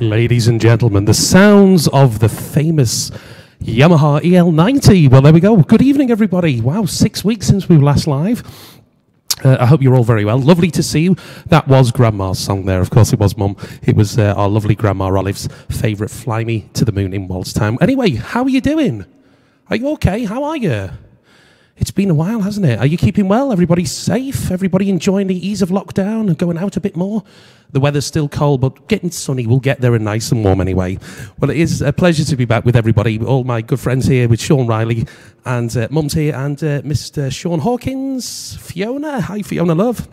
Ladies and gentlemen, the sounds of the famous Yamaha EL90. Well, there we go. Good evening, everybody. Wow, six weeks since we were last live. Uh, I hope you're all very well. Lovely to see you. That was Grandma's song there. Of course, it was, Mum. It was uh, our lovely Grandma Olive's favourite Fly Me to the Moon in Waltz Time. Anyway, how are you doing? Are you okay? How are you? It's been a while, hasn't it? Are you keeping well? Everybody safe? Everybody enjoying the ease of lockdown and going out a bit more? The weather's still cold, but getting sunny. We'll get there and nice and warm anyway. Well, it is a pleasure to be back with everybody. All my good friends here with Sean Riley and uh, Mum's here and uh, Mr. Sean Hawkins. Fiona. Hi, Fiona Love.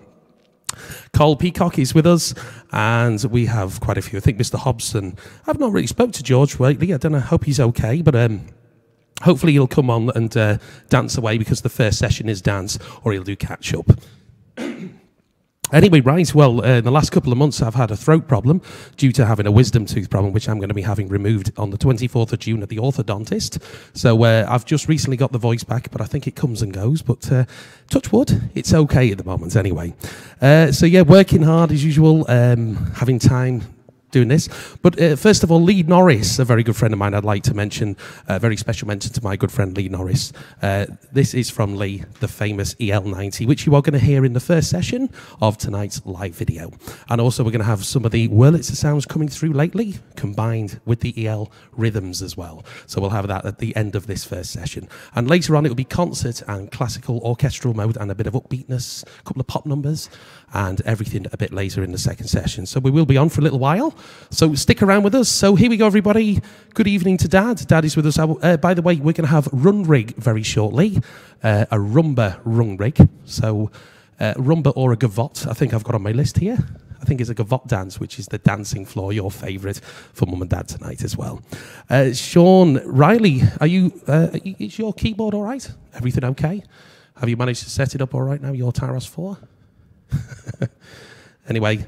Cole Peacock is with us, and we have quite a few. I think Mr. Hobson. I've not really spoke to George lately. I don't know. Hope he's okay, but um, hopefully he'll come on and uh, dance away because the first session is dance, or he'll do catch up. Anyway, right, well, uh, in the last couple of months, I've had a throat problem due to having a wisdom tooth problem, which I'm going to be having removed on the 24th of June at the orthodontist. So uh, I've just recently got the voice back, but I think it comes and goes. But uh, touch wood, it's okay at the moment anyway. Uh, so, yeah, working hard as usual, um, having time doing this. But uh, first of all, Lee Norris, a very good friend of mine, I'd like to mention, a very special mention to my good friend Lee Norris. Uh, this is from Lee, the famous EL90, which you are going to hear in the first session of tonight's live video. And also, we're going to have some of the Wurlitzer sounds coming through lately, combined with the EL rhythms as well. So we'll have that at the end of this first session. And later on, it will be concert and classical orchestral mode and a bit of upbeatness, a couple of pop numbers and everything a bit later in the second session. So we will be on for a little while. So stick around with us. So here we go, everybody. Good evening to Dad. Dad is with us. Uh, by the way, we're going to have run rig very shortly, uh, a rumba run rig. So uh, rumba or a gavotte, I think I've got on my list here. I think it's a gavotte dance, which is the dancing floor, your favourite for mum and dad tonight as well. Uh, Sean Riley, are you? Uh, is your keyboard all right? Everything okay? Have you managed to set it up all right now? Your Tyros four? anyway,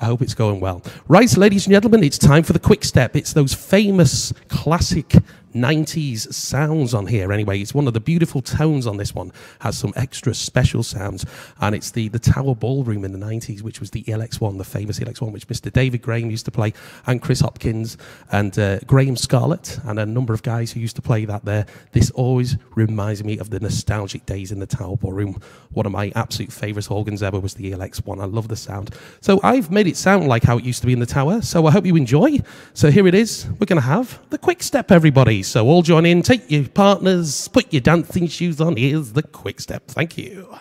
I hope it's going well. Right, ladies and gentlemen, it's time for the quick step. It's those famous classic 90s sounds on here anyway. It's one of the beautiful tones on this one, has some extra special sounds. And it's the, the Tower Ballroom in the 90s, which was the ELX1, the famous ELX1, which Mr. David Graham used to play, and Chris Hopkins, and uh, Graham Scarlett, and a number of guys who used to play that there. This always reminds me of the nostalgic days in the Tower Ballroom. One of my absolute favourite organs ever was the ELX1. I love the sound. So I've made it sound like how it used to be in the Tower, so I hope you enjoy. So here it is. We're going to have the quick step, everybody. So all join in, take your partners, put your dancing shoes on. Here's the quick step. Thank you.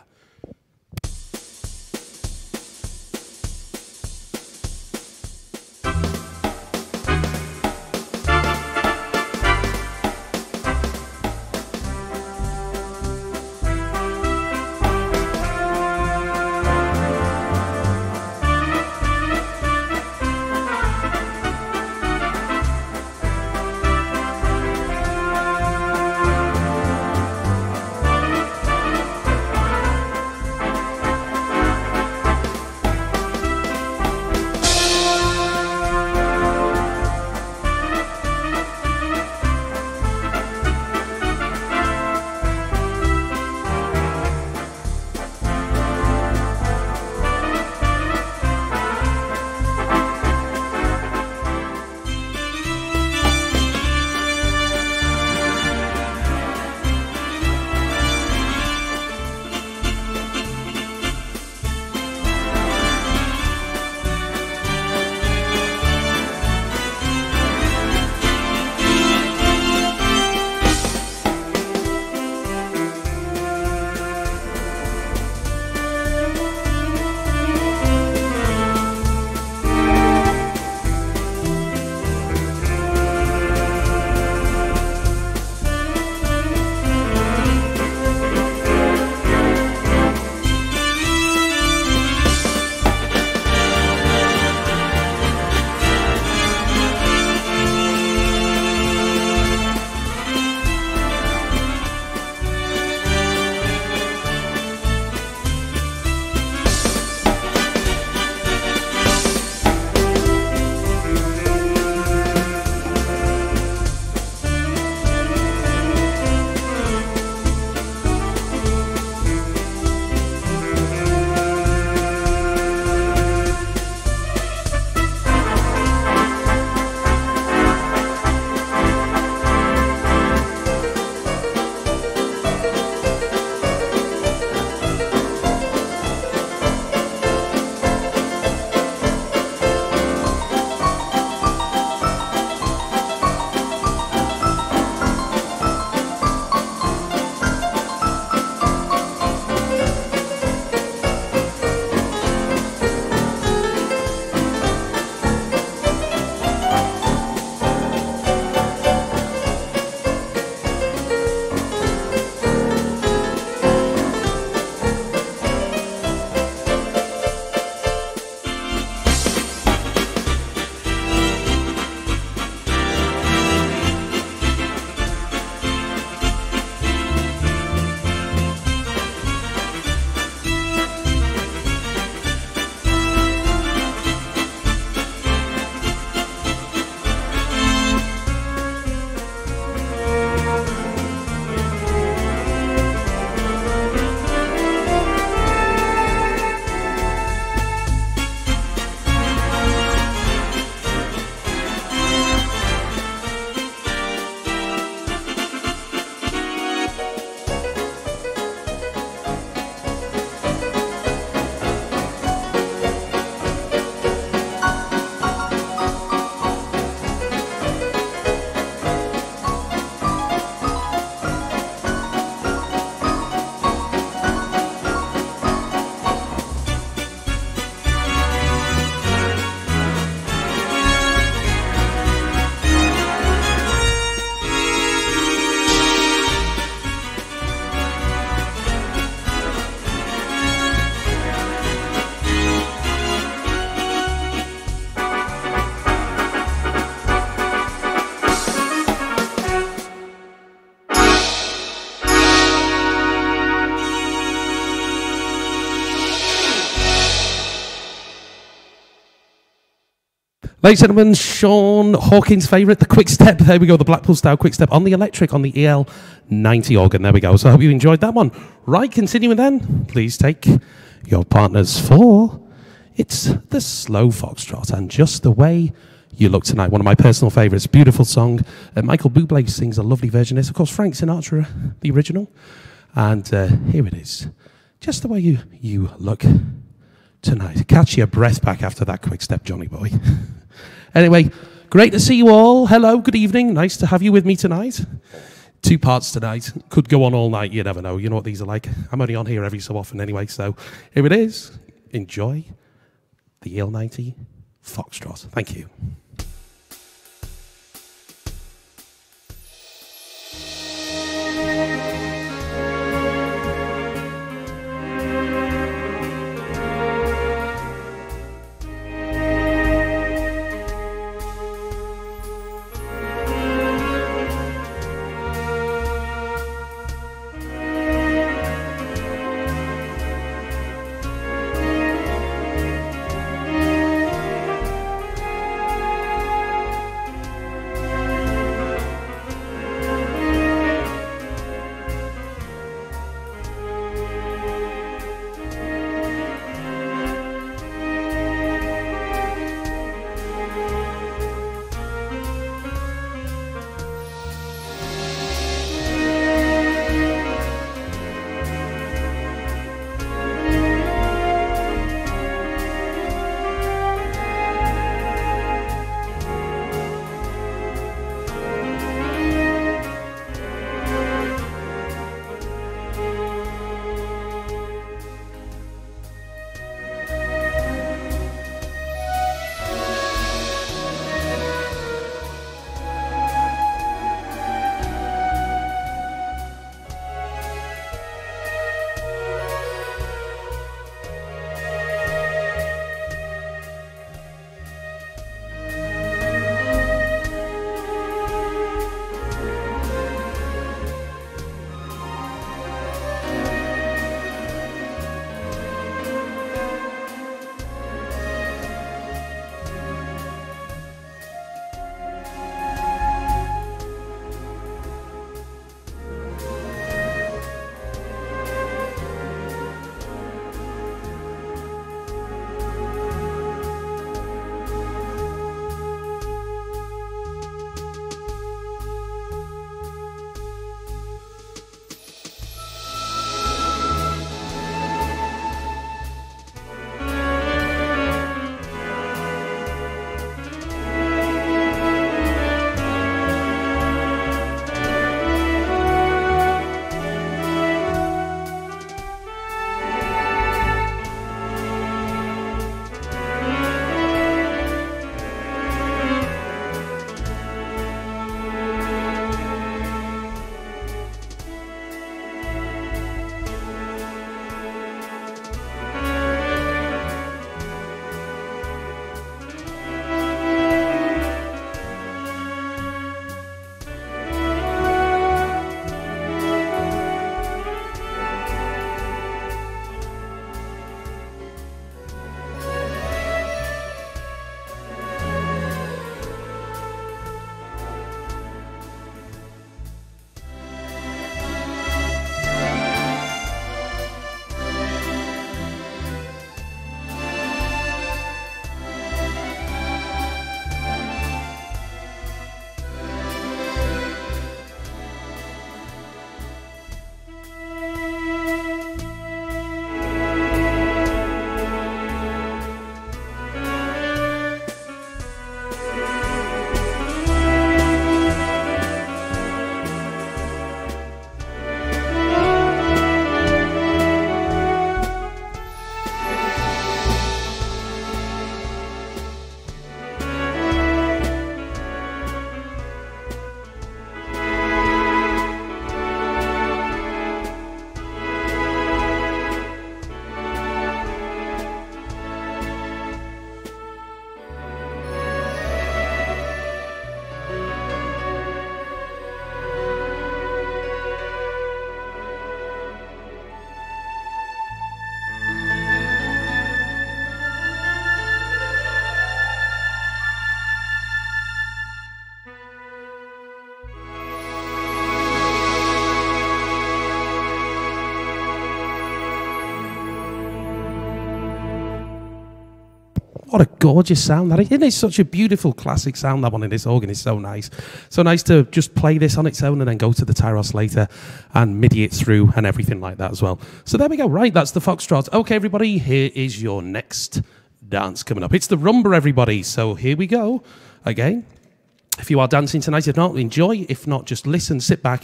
Ladies and gentlemen, Sean Hawkins' favourite, the Quick Step. There we go, the Blackpool style Quick Step on the electric on the EL 90 organ. There we go. So I hope you enjoyed that one. Right, continuing then, please take your partners for it's the slow foxtrot and just the way you look tonight. One of my personal favourites. Beautiful song. Uh, Michael Bublé sings a lovely version of this. Of course, Frank Sinatra, the original. And uh, here it is. Just the way you, you look tonight. Catch your breath back after that quick step, Johnny boy. Anyway, great to see you all. Hello, good evening. Nice to have you with me tonight. Two parts tonight. Could go on all night. You never know. You know what these are like. I'm only on here every so often anyway. So here it is. Enjoy the EL90 Foxtrot. Thank you. Gorgeous sound that is. Isn't it such a beautiful classic sound that one in this organ is so nice. So nice to just play this on its own and then go to the Tyros later and MIDI it through and everything like that as well. So there we go. Right, that's the Foxtrot. Okay, everybody, here is your next dance coming up. It's the rumba, everybody. So here we go again. If you are dancing tonight, if not, enjoy. If not, just listen, sit back,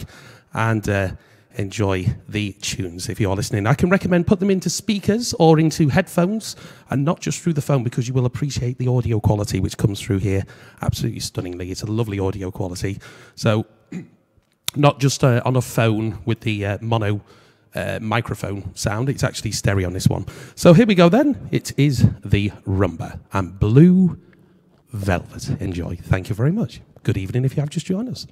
and uh, enjoy the tunes if you are listening. I can recommend put them into speakers or into headphones and not just through the phone because you will appreciate the audio quality which comes through here absolutely stunningly. It's a lovely audio quality. So, not just uh, on a phone with the uh, mono. Uh, microphone sound. It's actually stereo on this one. So here we go then. It is the rumba and blue velvet. Enjoy. Thank you very much. Good evening if you have just joined us.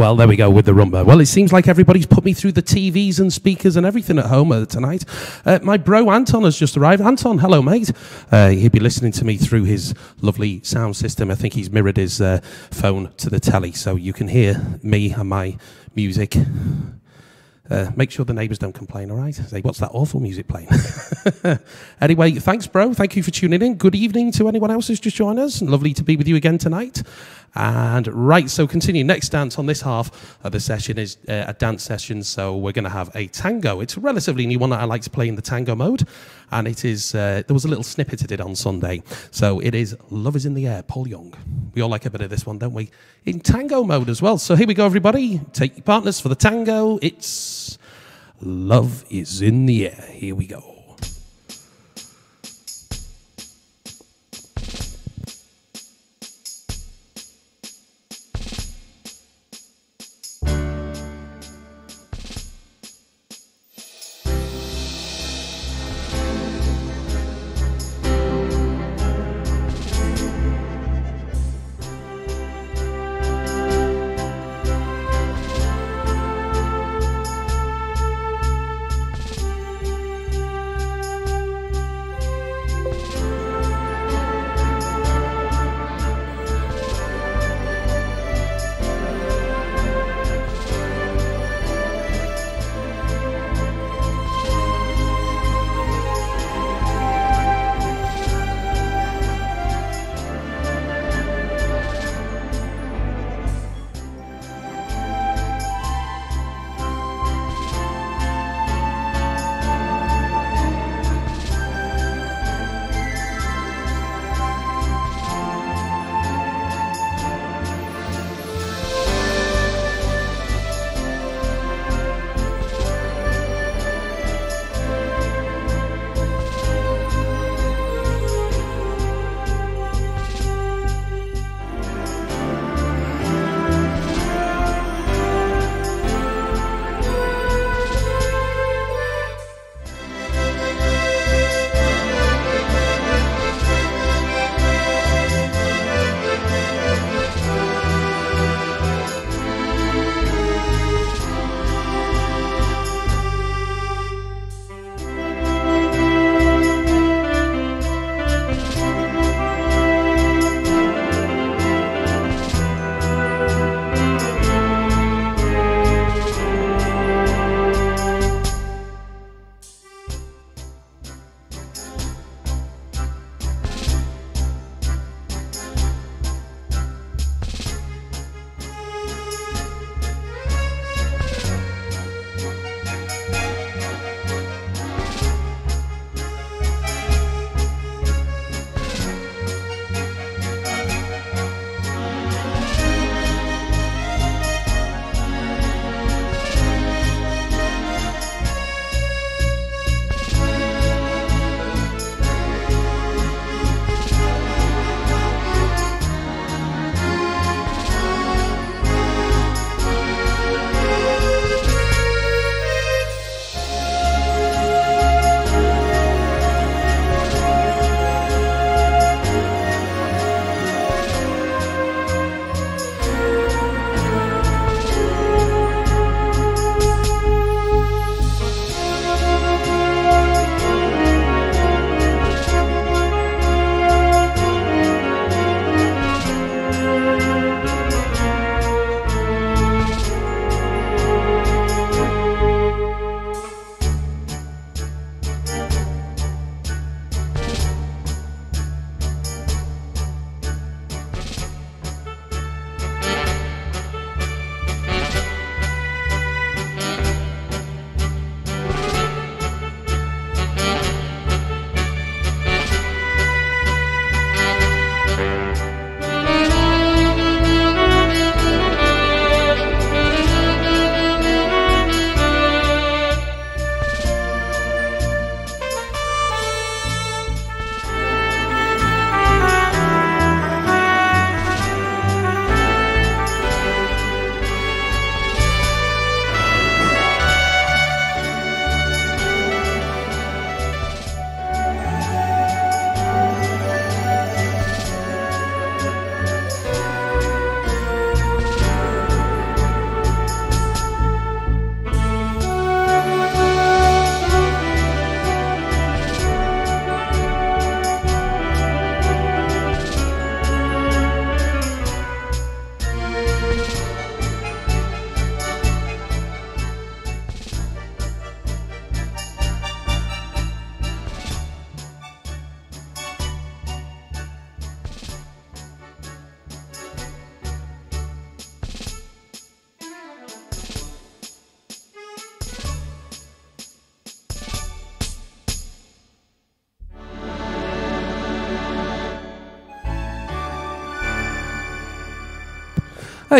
Well, there we go with the rumba. Well, it seems like everybody's put me through the TVs and speakers and everything at home uh, tonight. Uh, my bro Anton has just arrived. Anton, hello, mate. Uh, he'll be listening to me through his lovely sound system. I think he's mirrored his uh, phone to the telly, so you can hear me and my music. Uh, make sure the neighbours don't complain, all right? Say, what's that awful music playing? anyway, thanks, bro. Thank you for tuning in. Good evening to anyone else who's just joined us. Lovely to be with you again tonight. And right, so continue. Next dance on this half of the session is uh, a dance session. So we're going to have a tango. It's a relatively new one that I like to play in the tango mode. And it is, uh, there was a little snippet it did on Sunday. So it is Love is in the Air, Paul Young. We all like a bit of this one, don't we? In tango mode as well. So here we go, everybody. Take your partners for the tango. It's Love is in the Air. Here we go.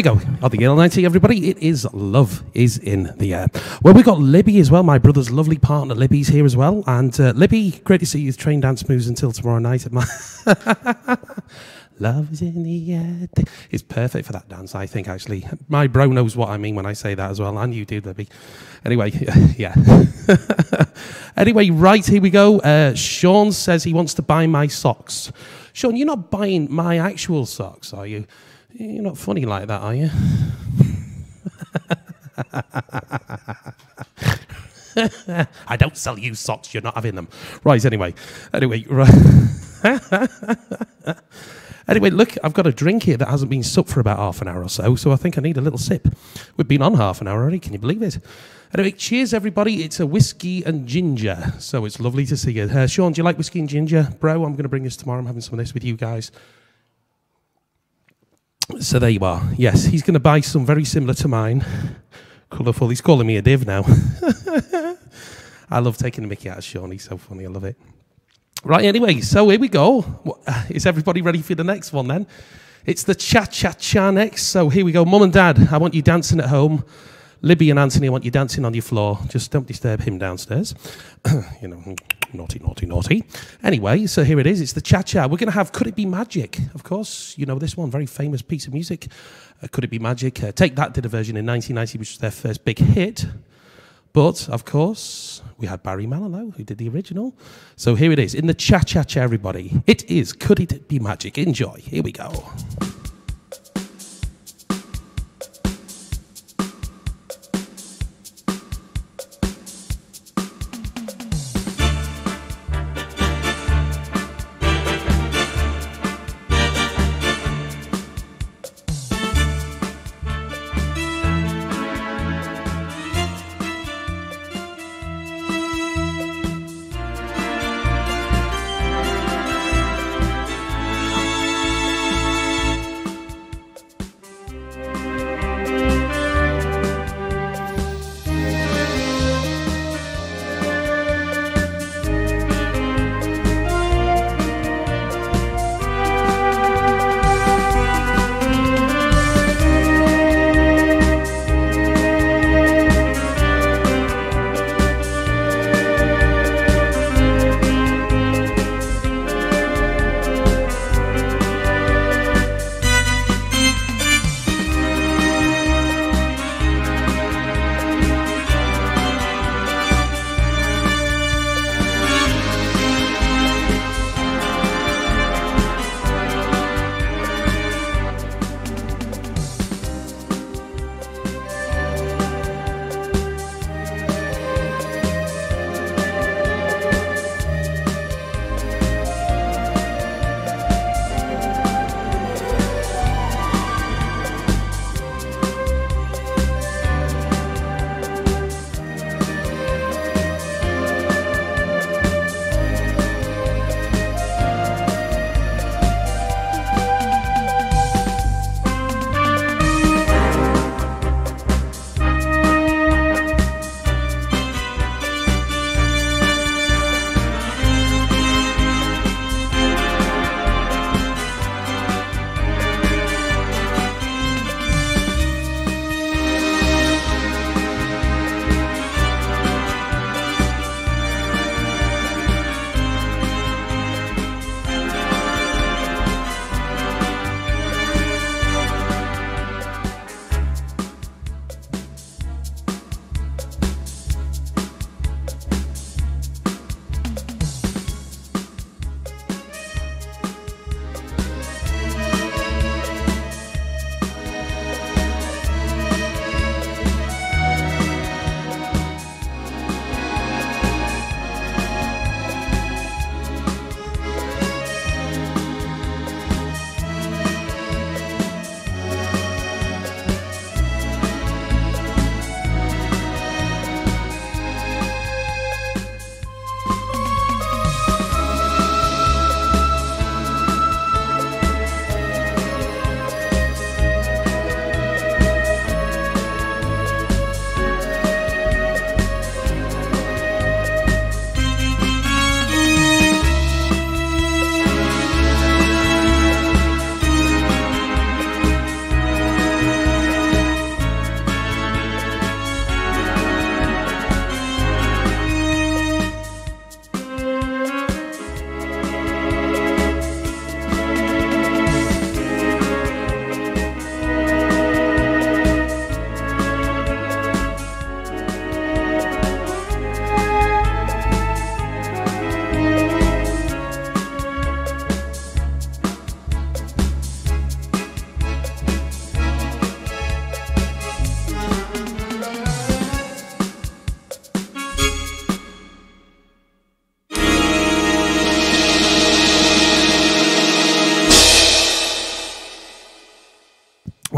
There you go. On the EL90, everybody, it is Love is in the Air. Well, we've got Libby as well. My brother's lovely partner, Libby's here as well. And uh, Libby, great to see you train dance moves until tomorrow night at my. Love is in the air. It's perfect for that dance, I think, actually. My bro knows what I mean when I say that as well, and you do, Libby. Anyway, yeah. anyway, right, here we go. Uh, Sean says he wants to buy my socks. Sean, you're not buying my actual socks, are you? You're not funny like that, are you? I don't sell you socks. You're not having them. Right. Anyway. Anyway. Right. anyway, look. I've got a drink here that hasn't been supped for about half an hour or so. So I think I need a little sip. We've been on half an hour already. Can you believe it? Anyway, cheers everybody. It's a whiskey and ginger. So it's lovely to see you. Uh, Sean, do you like whiskey and ginger, bro? I'm going to bring this tomorrow. I'm having some of this with you guys. So there you are. Yes, he's going to buy some very similar to mine. Colourful. He's calling me a div now. I love taking the mickey out of Sean. He's so funny. I love it. Right, anyway, so here we go. Uh, is everybody ready for the next one then? It's the cha cha cha next. So here we go. Mum and dad, I want you dancing at home. Libby and Anthony, I want you dancing on your floor. Just don't disturb him downstairs. you know, naughty, naughty, naughty. Anyway, so here it is. It's the cha cha. We're going to have Could It Be Magic? Of course, you know this one, very famous piece of music. Uh, Could It Be Magic? Uh, Take That did a version in 1990, which was their first big hit. But, of course, we had Barry Manilow, who did the original. So here it is, in the cha cha cha, everybody. It is Could It Be Magic? Enjoy. Here we go.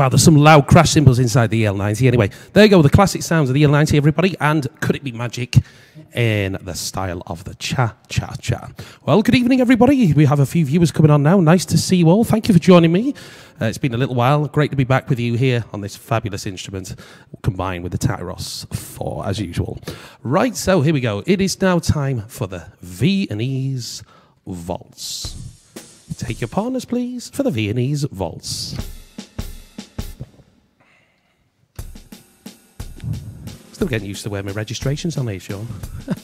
Wow, there's some loud crash cymbals inside the EL90. Anyway, there you go, the classic sounds of the EL90, everybody. And could it be magic in the style of the cha cha cha? Well, good evening, everybody. We have a few viewers coming on now. Nice to see you all. Thank you for joining me. Uh, it's been a little while. Great to be back with you here on this fabulous instrument, combined with the Tyros 4 as usual. Right, so here we go. It is now time for the Viennese Waltz. Take your partners, please, for the Viennese Waltz. Still getting used to where my registration's on here, Sean.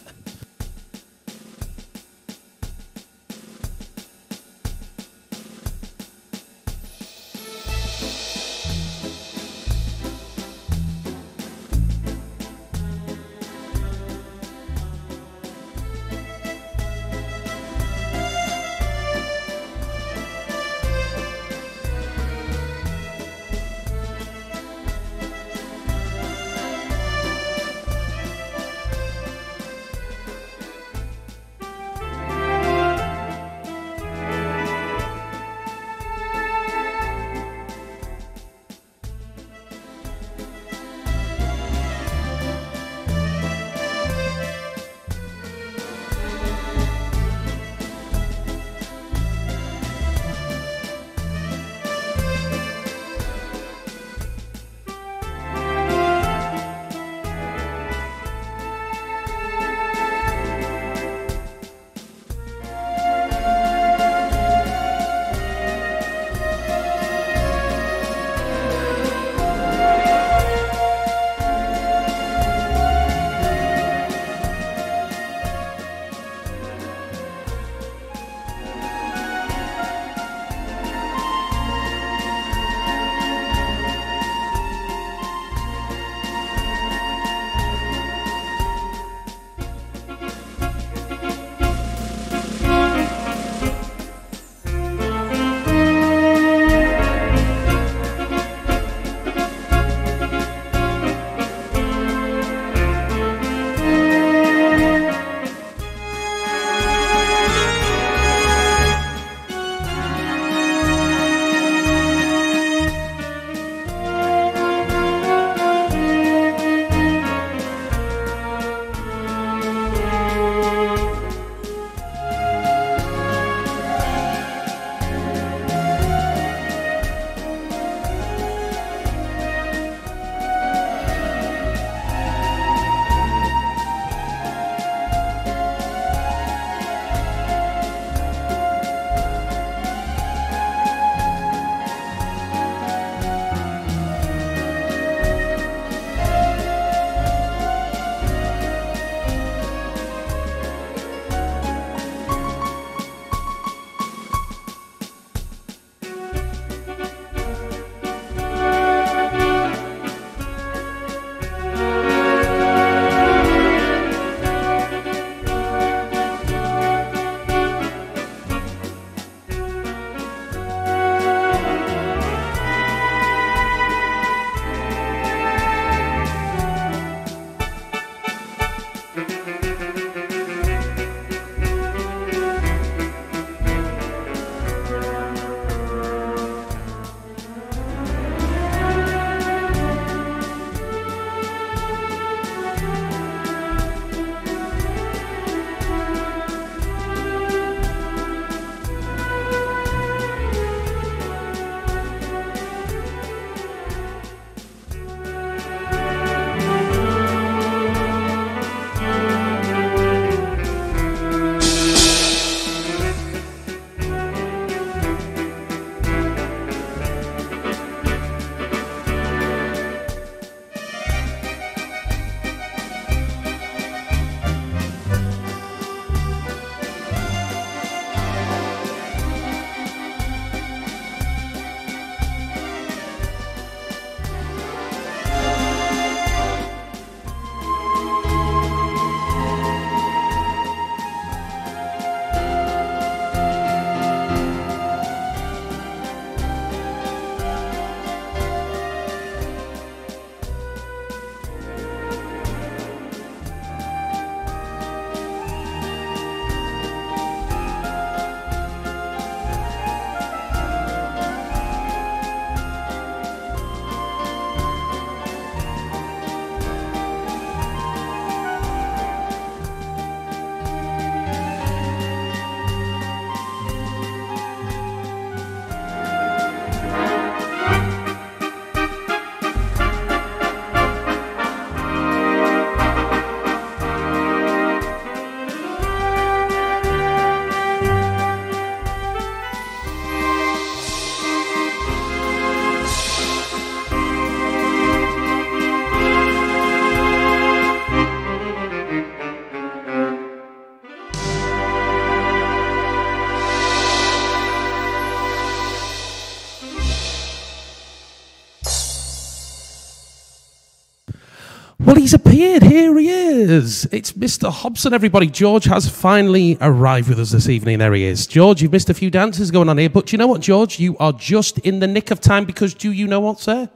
appeared. Here he is. It's Mr. Hobson, everybody. George has finally arrived with us this evening. There he is. George, you've missed a few dances going on here, but you know what, George? You are just in the nick of time because do you know what, sir?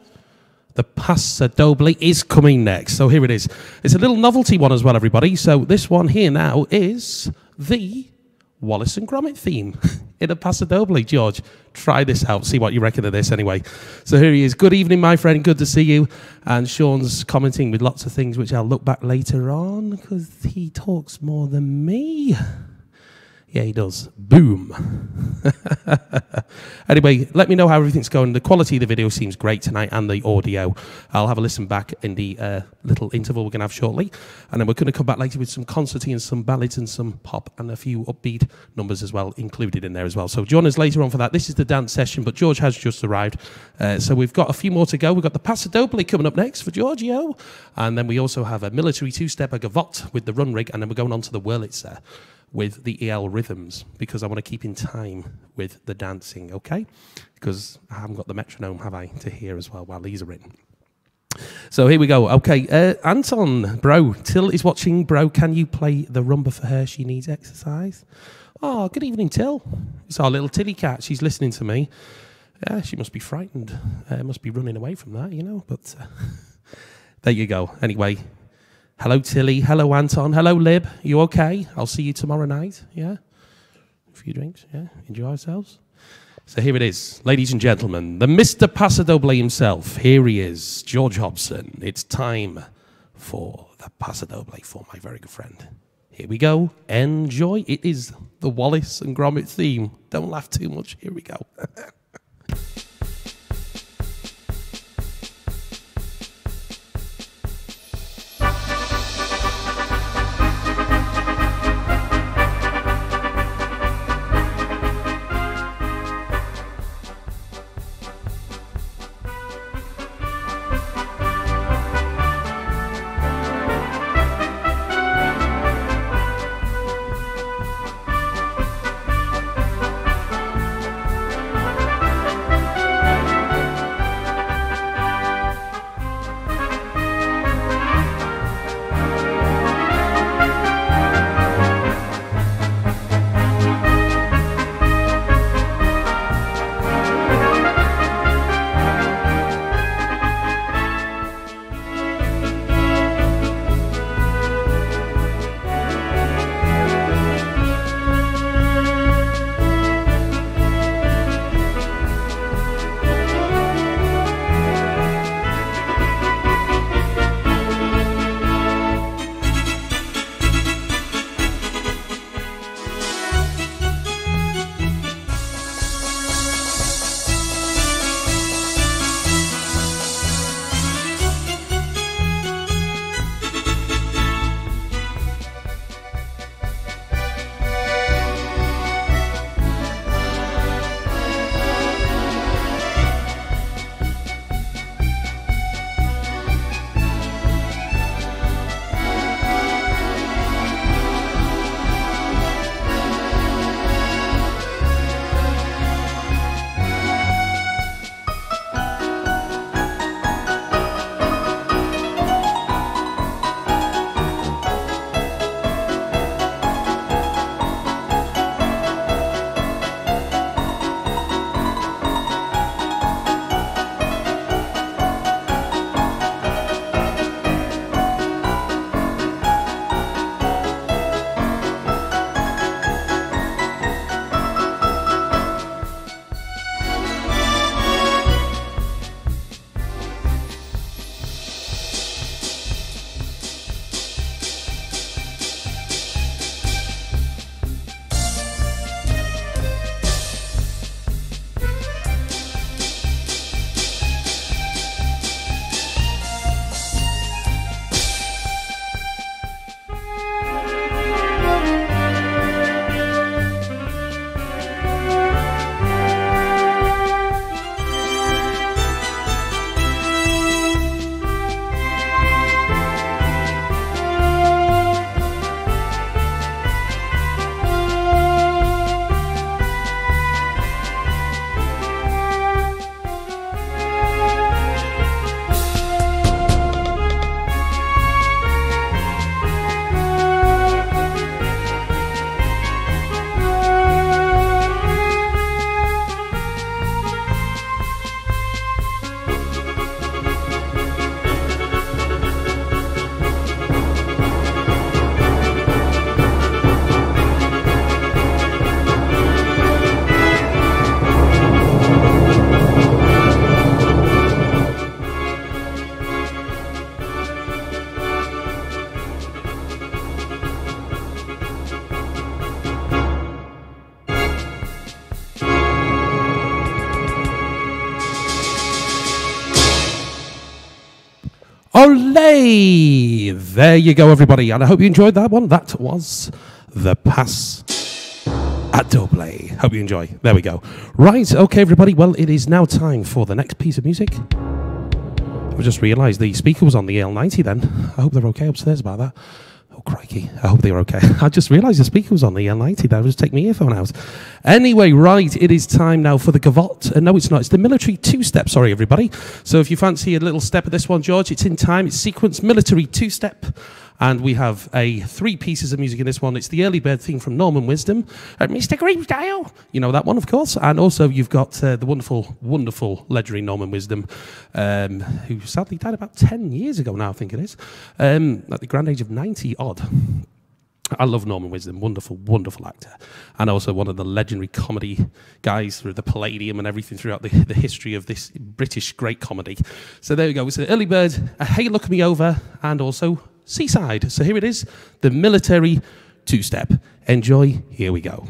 The Paso Doble is coming next. So here it is. It's a little novelty one as well, everybody. So this one here now is the Wallace and Gromit theme in a Paso Doble. George, try this out. See what you reckon of this anyway. So here he is. Good evening, my friend. Good to see you. And Sean's commenting with lots of things which I'll look back later on because he talks more than me. Yeah, he does. Boom. anyway, let me know how everything's going. The quality of the video seems great tonight and the audio. I'll have a listen back in the uh, little interval we're going to have shortly. And then we're going to come back later with some concertine, some ballads, and some pop, and a few upbeat numbers as well included in there as well. So join us later on for that. This is the dance session, but George has just arrived. Uh, so we've got a few more to go. We've got the Paso coming up next for Giorgio. And then we also have a military two-step, a gavotte with the Runrig, and then we're going on to the Wurlitzer with the EL rhythms because I want to keep in time with the dancing, okay? Because I haven't got the metronome, have I, to hear as well while these are in. So here we go. Okay, uh, Anton, bro, Till is watching. Bro, can you play the rumba for her? She needs exercise. Oh, good evening, Till. It's our little Tilly cat. She's listening to me. Yeah, she must be frightened. Uh, must be running away from that, you know. But uh, there you go. Anyway, Hello, Tilly. Hello, Anton. Hello, Lib. You okay? I'll see you tomorrow night. Yeah? A few drinks. Yeah? Enjoy ourselves. So here it is, ladies and gentlemen, the Mr. Paso Doble himself. Here he is, George Hobson. It's time for the Paso Doble for my very good friend. Here we go. Enjoy. It is the Wallace and Gromit theme. Don't laugh too much. Here we go. There you go, everybody. And I hope you enjoyed that one. That was the pass at Doble. Hope you enjoy. There we go. Right, okay, everybody. Well, it is now time for the next piece of music. I just realised the speaker was on the EL90 then. I hope they're okay upstairs about that. Oh, crikey. I hope they're okay. I just realised the speaker was on the EL90 That was take my earphone out. Anyway, right, it is time now for the gavotte. Uh, no, it's not. It's the military two-step. Sorry, everybody. So if you fancy a little step of this one, George, it's in time. It's sequence military two-step. And we have a three pieces of music in this one. It's the early bird theme from Norman Wisdom, uh, Mr. Grimsdale. You know that one, of course. And also you've got uh, the wonderful, wonderful legendary Norman Wisdom, um, who sadly died about 10 years ago now, I think it is, um, at the grand age of 90 odd. I love Norman Wisdom, wonderful, wonderful actor, and also one of the legendary comedy guys through the Palladium and everything throughout the, the history of this British great comedy. So there we go. It's an early bird, a Hey Look Me Over, and also Seaside. So here it is, the military two step. Enjoy, here we go.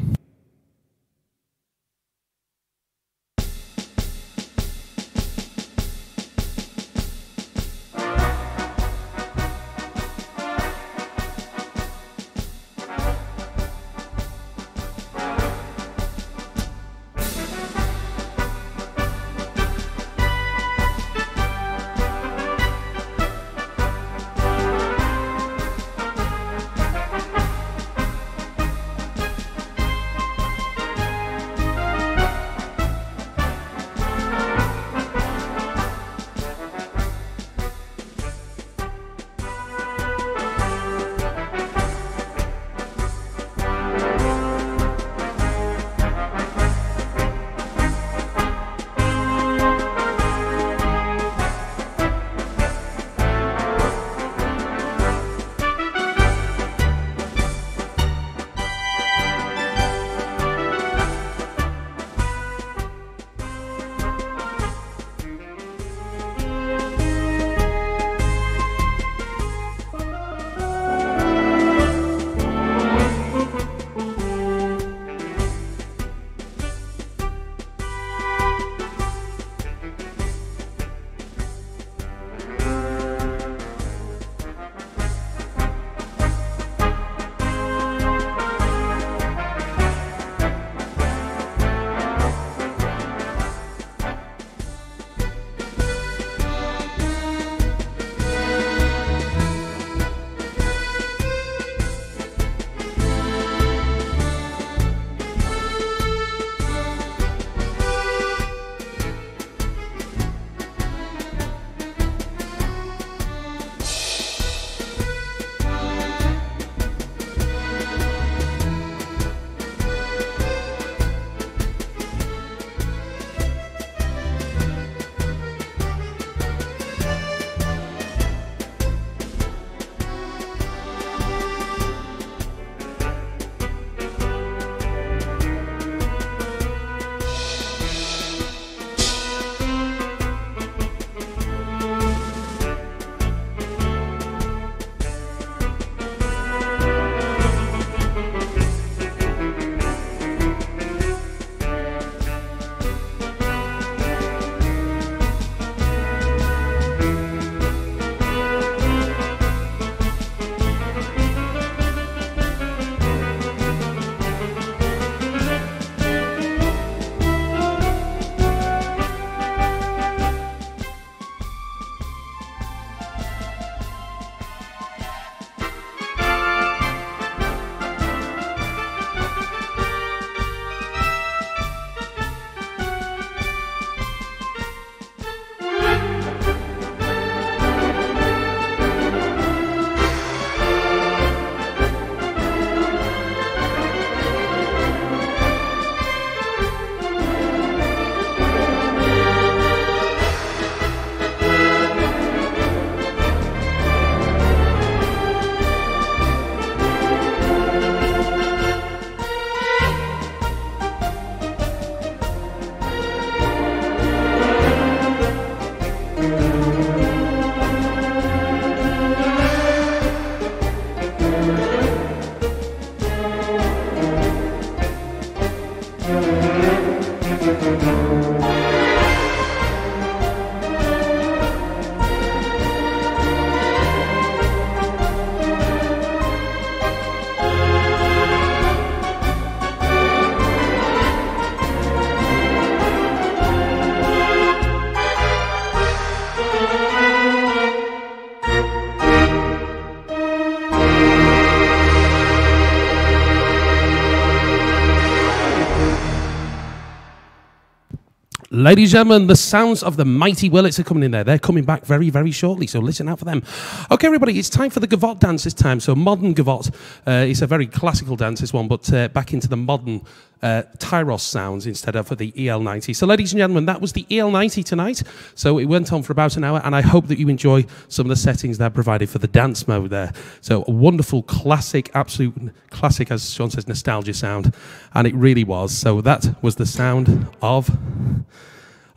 Ladies and gentlemen, the sounds of the mighty Wurlitzers are coming in there. They're coming back very, very shortly, so listen out for them. Okay, everybody, it's time for the gavotte dance this time. So, modern gavotte. Uh, it's a very classical dance, this one, but uh, back into the modern uh, Tyros sounds instead of for the EL90. So, ladies and gentlemen, that was the EL90 tonight. So, it went on for about an hour, and I hope that you enjoy some of the settings that are provided for the dance mode there. So, a wonderful, classic, absolute classic, as Sean says, nostalgia sound, and it really was. So, that was the sound of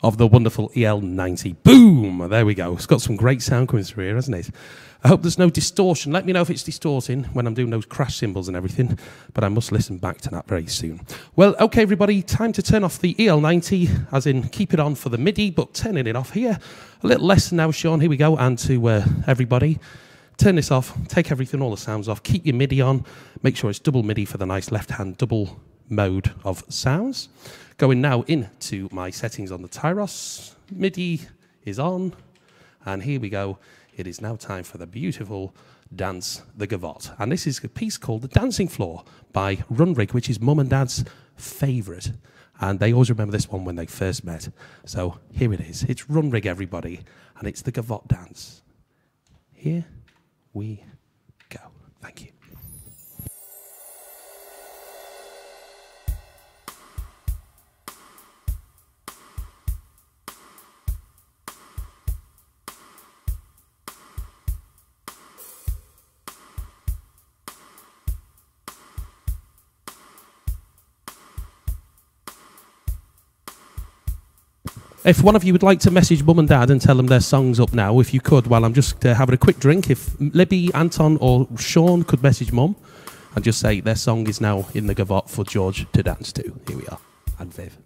of the wonderful EL90. Boom! There we go. It's got some great sound coming through here, hasn't it? I hope there's no distortion. Let me know if it's distorting when I'm doing those crash cymbals and everything, but I must listen back to that very soon. Well, okay, everybody, time to turn off the EL90, as in keep it on for the MIDI, but turning it off here. A little lesson now, Sean. Here we go. And to uh, everybody, turn this off, take everything, all the sounds off, keep your MIDI on, make sure it's double MIDI for the nice left hand double mode of sounds. Going now into my settings on the Tyros. MIDI is on. And here we go. It is now time for the beautiful dance, the gavotte. And this is a piece called The Dancing Floor by Runrig, which is mum and dad's favourite. And they always remember this one when they first met. So here it is. It's Runrig, everybody. And it's the gavotte dance. Here we go. Thank you. If one of you would like to message mum and dad and tell them their song's up now, if you could, while I'm just uh, having a quick drink, if Libby, Anton, or Sean could message mum and just say their song is now in the gavotte for George to dance to. Here we are. And Viv.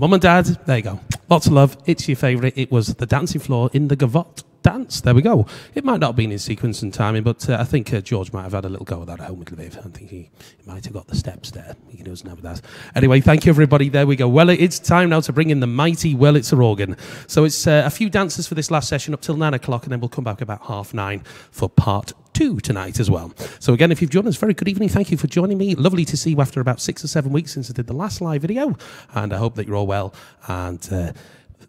Mum and dad, there you go. Lots of love. It's your favourite. It was the dancing floor in the Gavotte dance. There we go. It might not have been in sequence and timing, but uh, I think uh, George might have had a little go at that at home Liv. I think he, he might have got the steps there. He doesn't have that. Anyway, thank you, everybody. There we go. Well, it's time now to bring in the mighty Wurlitzer organ. So it's uh, a few dances for this last session up till nine o'clock, and then we'll come back about half nine for part two tonight as well. So again, if you've joined us, very good evening. Thank you for joining me. Lovely to see you after about six or seven weeks since I did the last live video, and I hope that you're all well and uh,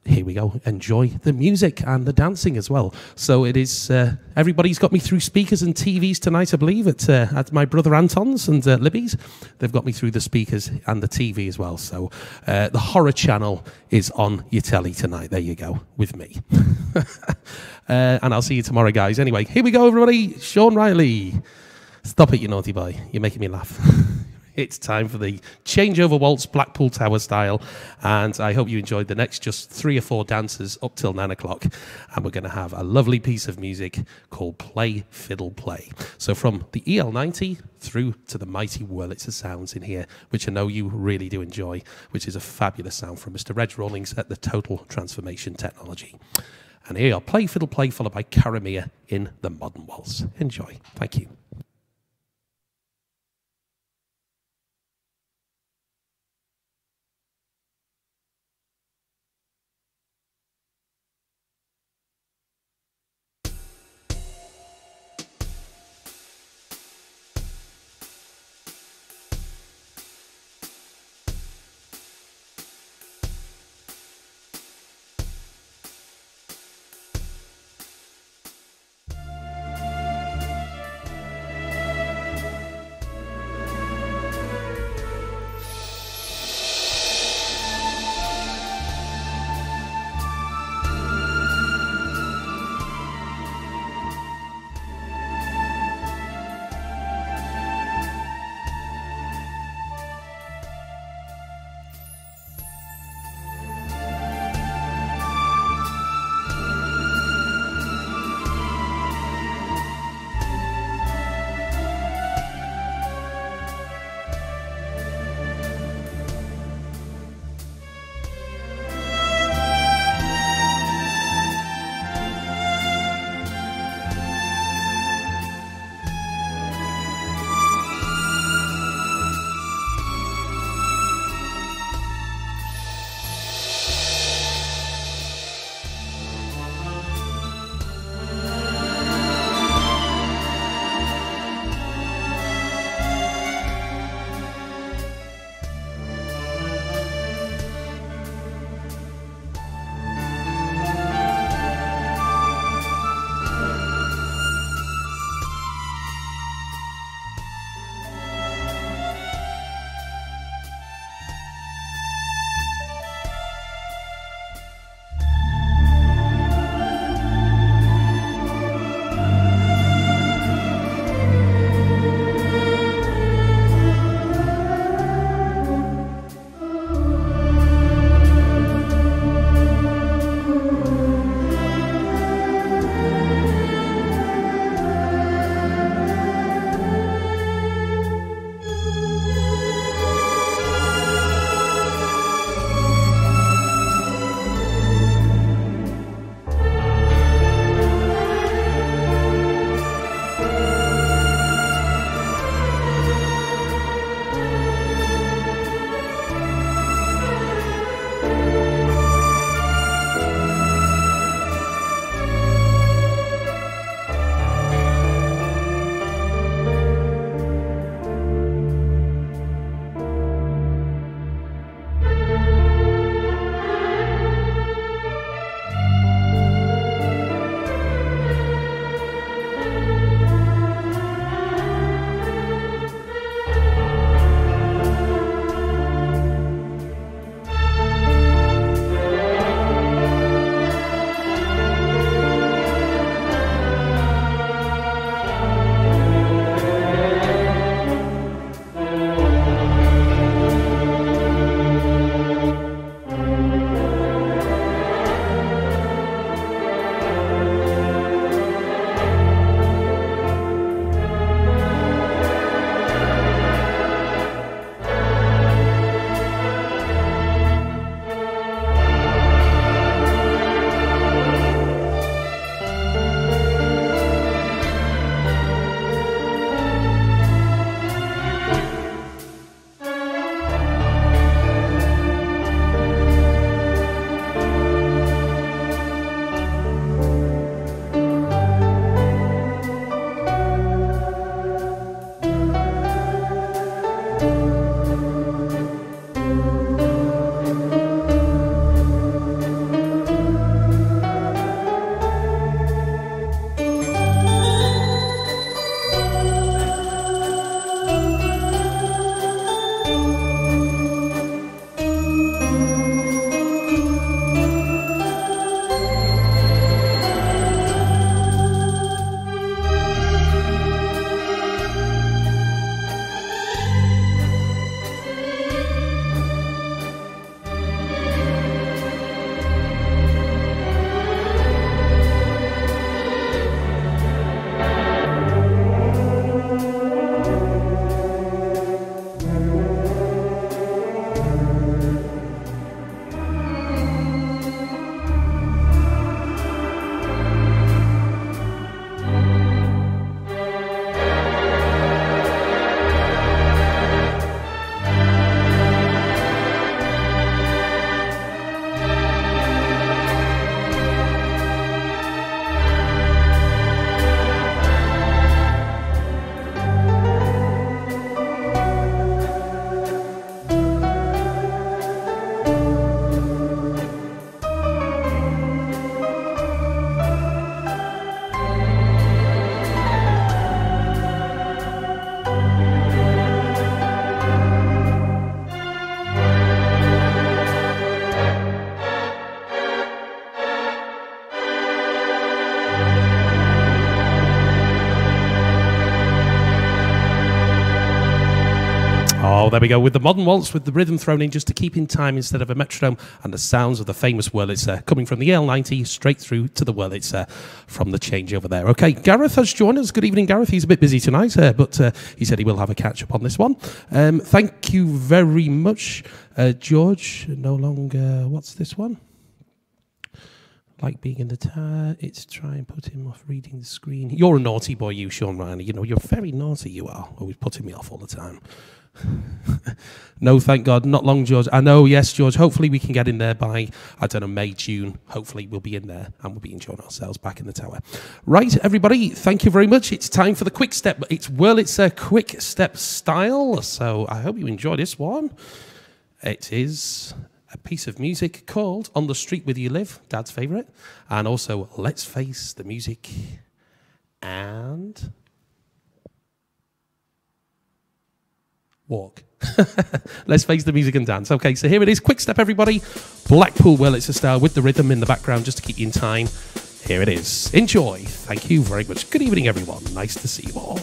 here we go. Enjoy the music and the dancing as well. So it is. Uh, everybody's got me through speakers and TVs tonight, I believe, at, uh, at my brother Anton's and uh, Libby's. They've got me through the speakers and the TV as well. So uh, the horror channel is on your telly tonight. There you go with me. Uh, and I'll see you tomorrow, guys. Anyway, here we go, everybody. Sean Riley. Stop it, you naughty boy. You're making me laugh. it's time for the changeover waltz Blackpool Tower style. And I hope you enjoyed the next just three or four dances up till nine o'clock. And we're going to have a lovely piece of music called Play Fiddle Play. So from the EL90 through to the mighty Wurlitzer sounds in here, which I know you really do enjoy, which is a fabulous sound from Mr. Reg Rawlings at the Total Transformation Technology. And here are Play Fiddle Play, followed by Cara Mia in the Modern Waltz. Enjoy. Thank you. There we go. With the modern waltz, with the rhythm thrown in just to keep in time instead of a metronome, and the sounds of the famous Wurlitzer coming from the EL90 straight through to the Wurlitzer from the change over there. Okay, Gareth has joined us. Good evening, Gareth. He's a bit busy tonight, uh, but uh, he said he will have a catch up on this one. Um, thank you very much, uh, George. No longer, what's this one? like being in the tower. It's try and put him off reading the screen. You're a naughty boy, you, Sean Ryan. You know, you're very naughty, you are. Always putting me off all the time. no, thank God. Not long, George. I know, yes, George. Hopefully, we can get in there by, I don't know, May, June. Hopefully, we'll be in there and we'll be enjoying ourselves back in the tower. Right, everybody, thank you very much. It's time for the quick step. It's, well, it's a quick step style. So I hope you enjoy this one. It is a piece of music called On the Street Where You Live, Dad's favourite, and also Let's Face the Music and Walk. Let's face the music and dance. Okay, so here it is. Quick step, everybody. Blackpool well, it's a style with the rhythm in the background just to keep you in time. Here it is. Enjoy. Thank you very much. Good evening, everyone. Nice to see you all.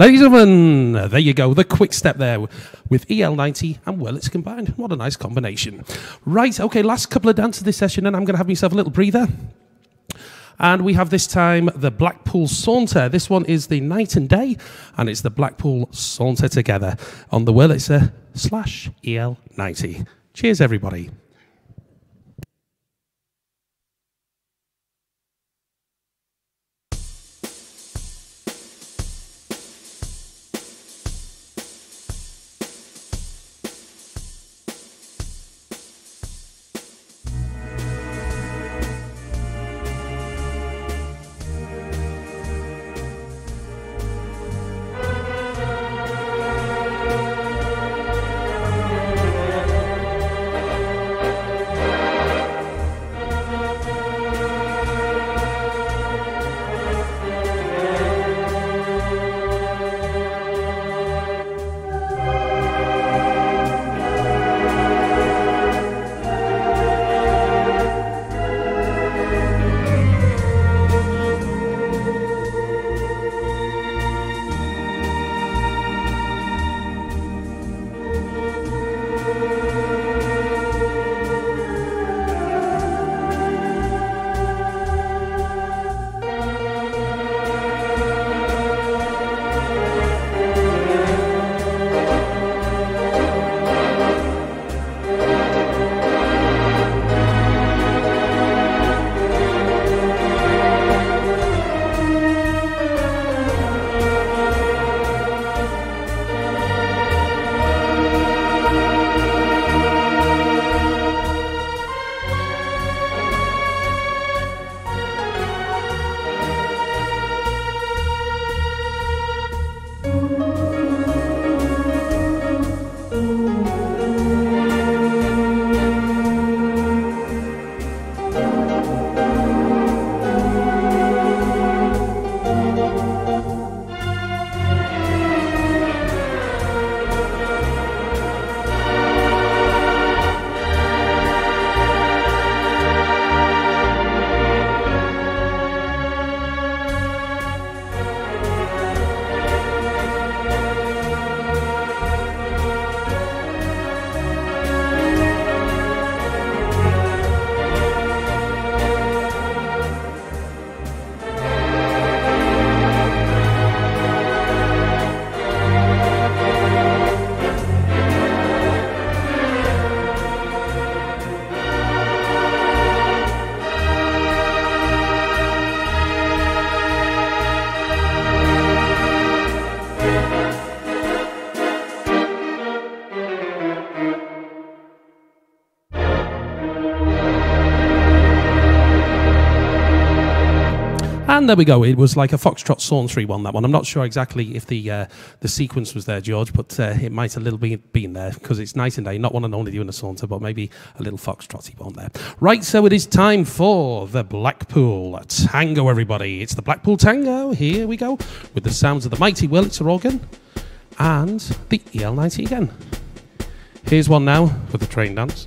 Ladies and gentlemen, there you go. The quick step there with EL90 and Wurlitzer combined. What a nice combination. Right, okay, last couple of dances this session, and I'm going to have myself a little breather. And we have this time the Blackpool Saunter. This one is the night and day, and it's the Blackpool Saunter together on the Wurlitzer uh, slash EL90. Cheers, everybody. And there we go. It was like a foxtrot sauntery one. That one. I'm not sure exactly if the uh, the sequence was there, George, but uh, it might a little bit been there because it's night and day. Not one and only doing a saunter, but maybe a little foxtrotty one there. Right. So it is time for the Blackpool Tango. Everybody, it's the Blackpool Tango. Here we go with the sounds of the mighty Wurlitzer organ and the EL90 again. Here's one now for the train dance.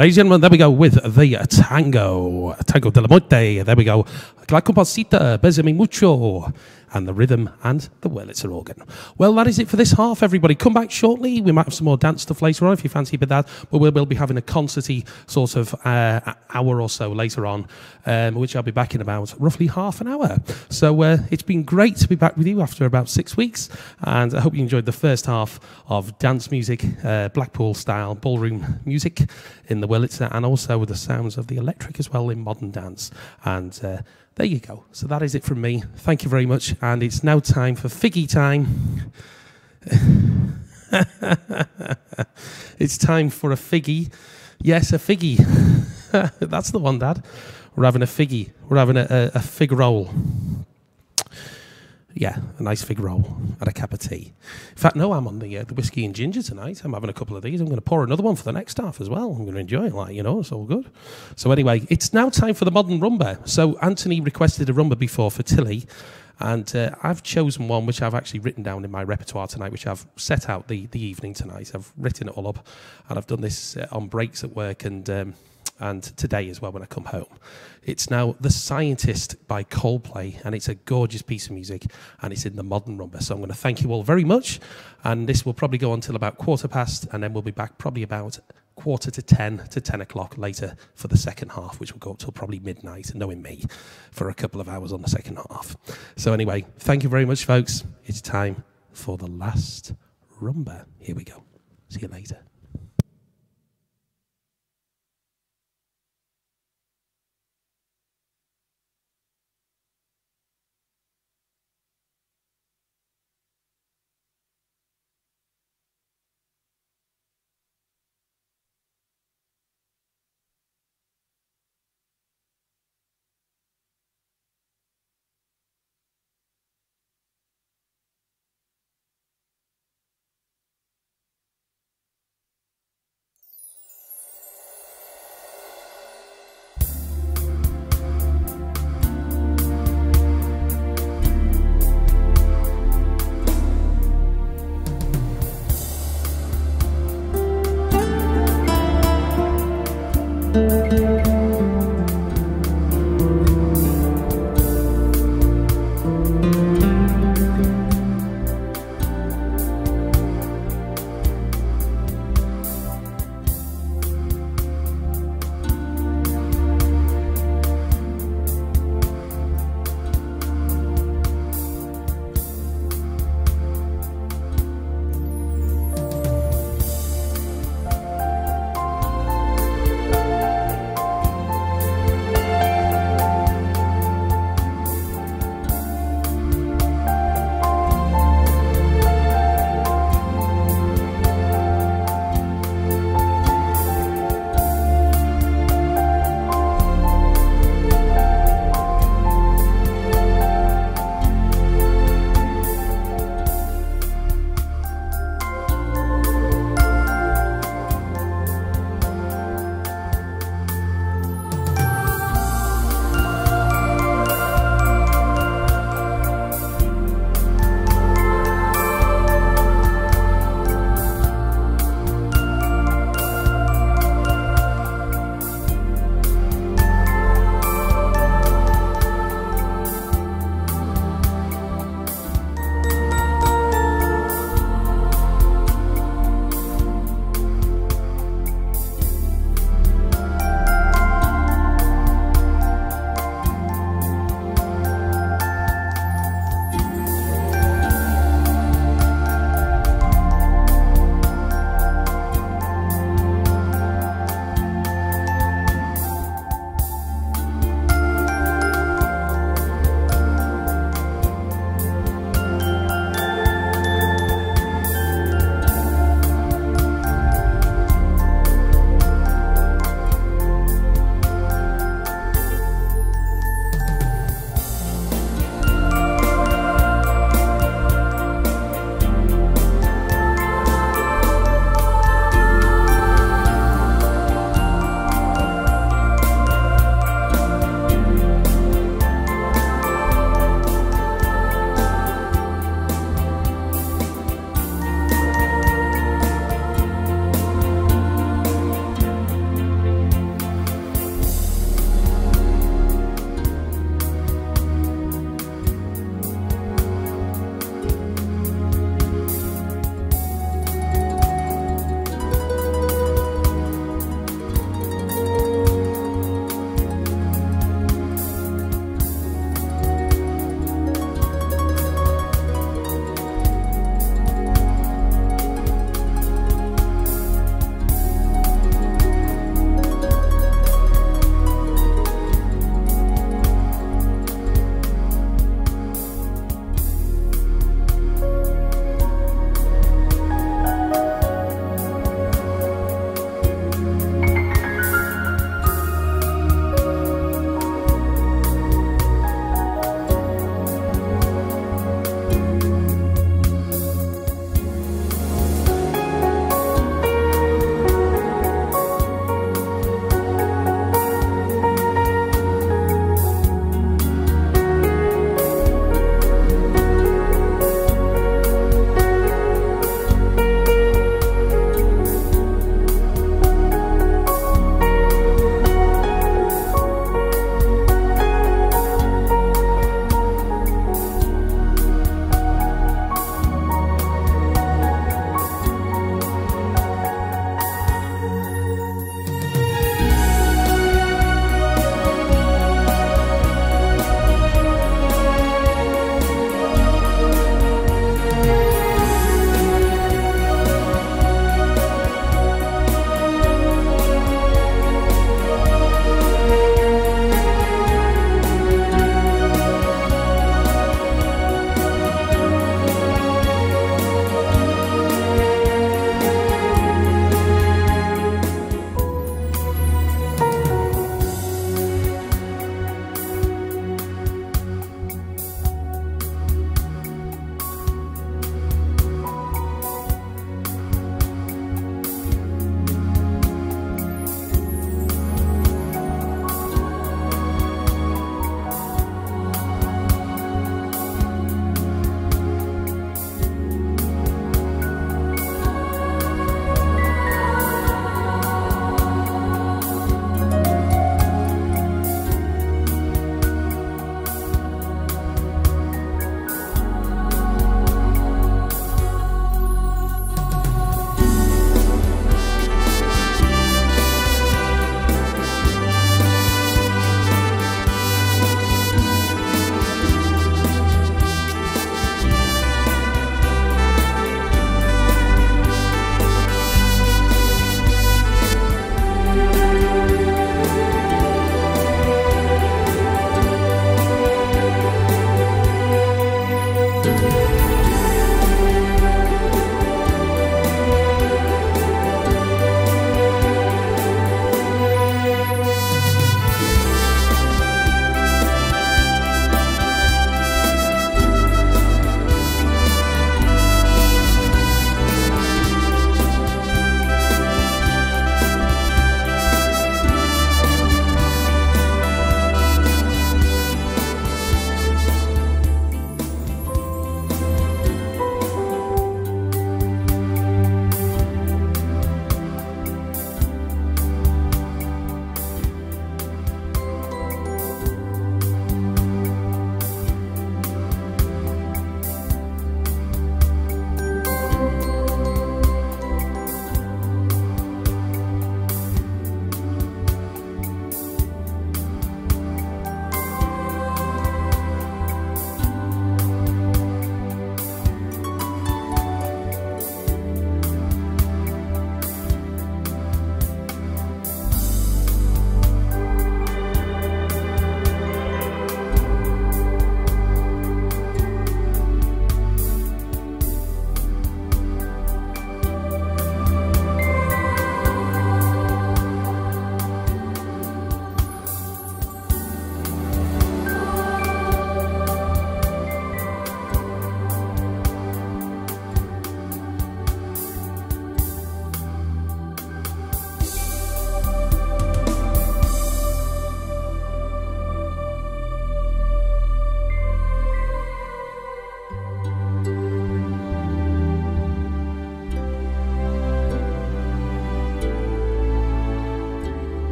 Ladies and gentlemen, there we go with the tango. Tango de la Muerte. There we go. La Cumparsita, besame mucho. And the rhythm and the Wurlitzer organ. Well, that is it for this half, everybody. Come back shortly. We might have some more dance stuff later on if you fancy a bit that. But we'll, we'll be having a concerty sort of uh, hour or so later on, um, which I'll be back in about roughly half an hour. So uh, it's been great to be back with you after about six weeks. And I hope you enjoyed the first half of dance music, uh, Blackpool style ballroom music in the Wurlitzer, and also with the sounds of the electric as well in modern dance. And uh, there you go. So that is it from me. Thank you very much. And it's now time for Figgy time. it's time for a figgy. Yes, a figgy. That's the one, Dad. We're having a figgy. We're having a, a, a fig roll. Yeah, a nice fig roll and a cup of tea. In fact, no, I'm on the uh, the whiskey and ginger tonight. I'm having a couple of these. I'm going to pour another one for the next half as well. I'm going to enjoy it, like you know, it's all good. So anyway, it's now time for the modern rumba. So Anthony requested a rumba before for Tilly, and uh, I've chosen one which I've actually written down in my repertoire tonight, which I've set out the the evening tonight. I've written it all up, and I've done this uh, on breaks at work and. Um, and today as well when I come home. It's now The Scientist by Coldplay, and it's a gorgeous piece of music, and it's in the modern rumba. So I'm going to thank you all very much, and this will probably go on until about quarter past, and then we'll be back probably about quarter to 10 to 10 o'clock later for the second half, which will go up till probably midnight, knowing me, for a couple of hours on the second half. So anyway, thank you very much, folks. It's time for the last rumba. Here we go. See you later.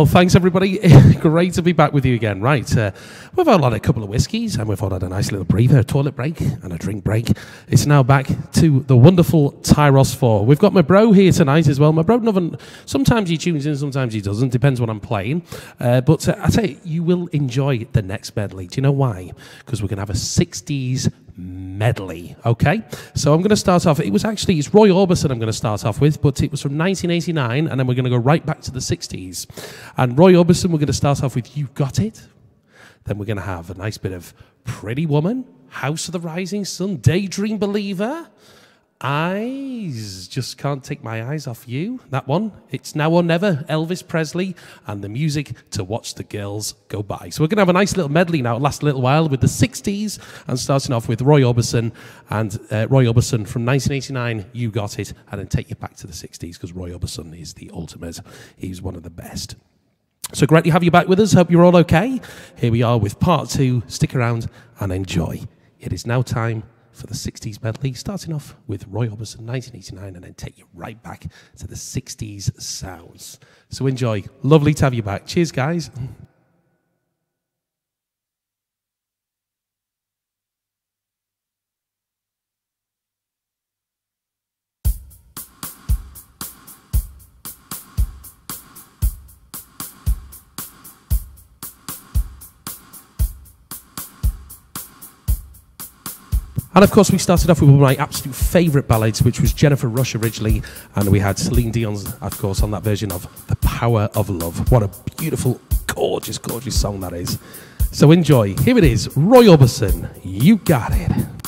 Well, thanks everybody. Great to be back with you again. Right, uh, we've had a couple of whiskies and we've all had a nice little breather, a toilet break and a drink break. It's now back to the wonderful Tyros 4. We've got my bro here tonight as well. My bro, sometimes he tunes in, sometimes he doesn't, depends what I'm playing. Uh, but uh, I tell you, you will enjoy the next medley. Do you know why? Because we're going to have a 60s Okay, so I'm going to start off. It was actually it's Roy Orbison I'm going to start off with, but it was from 1989, and then we're going to go right back to the 60s. And Roy Orbison, we're going to start off with "You Got It." Then we're going to have a nice bit of "Pretty Woman," "House of the Rising Sun," "Daydream Believer." Eyes, just can't take my eyes off you. That one, it's now or never. Elvis Presley and the music to watch the girls go by. So we're going to have a nice little medley now, last a little while with the 60s, and starting off with Roy Orbison and uh, Roy Orbison from 1989. You got it, and then take you back to the 60s because Roy Orbison is the ultimate. He's one of the best. So great to have you back with us. Hope you're all okay. Here we are with part two. Stick around and enjoy. It is now time for the 60s medley, starting off with Roy Orbison 1989 and then take you right back to the 60s sounds. So enjoy. Lovely to have you back. Cheers, guys. And of course, we started off with one of my absolute favourite ballads, which was Jennifer Rush originally, and we had Celine Dion's, of course, on that version of The Power of Love. What a beautiful, gorgeous, gorgeous song that is. So enjoy. Here it is Roy Orbison. You got it.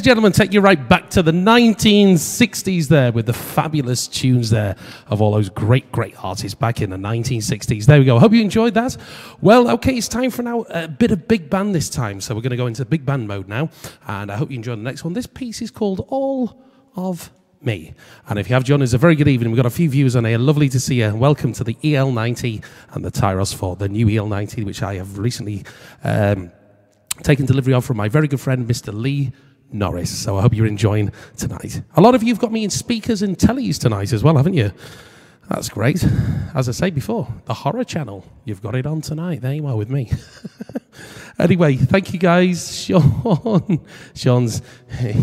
And gentlemen, take you right back to the 1960s there with the fabulous tunes there of all those great, great artists back in the 1960s. There we go. Hope you enjoyed that. Well, okay, it's time for now a bit of big band this time. So we're going to go into big band mode now. And I hope you enjoy the next one. This piece is called All of me. And if you have John, it's a very good evening. We've got a few viewers on here. Lovely to see you. Welcome to the EL90 and the Tyros 4, the new EL90, which I have recently um, taken delivery of from my very good friend, Mr. Lee Norris. So I hope you're enjoying tonight. A lot of you have got me in speakers and tellies tonight as well, haven't you? That's great. As I say before, the horror channel, you've got it on tonight. There you are with me. anyway, thank you guys. Sean, Sean's,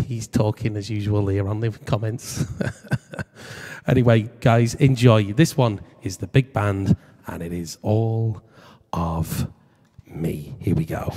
he's talking as usual here on the comments. anyway, guys, enjoy. This one is the big band and it is all of me. Here we go.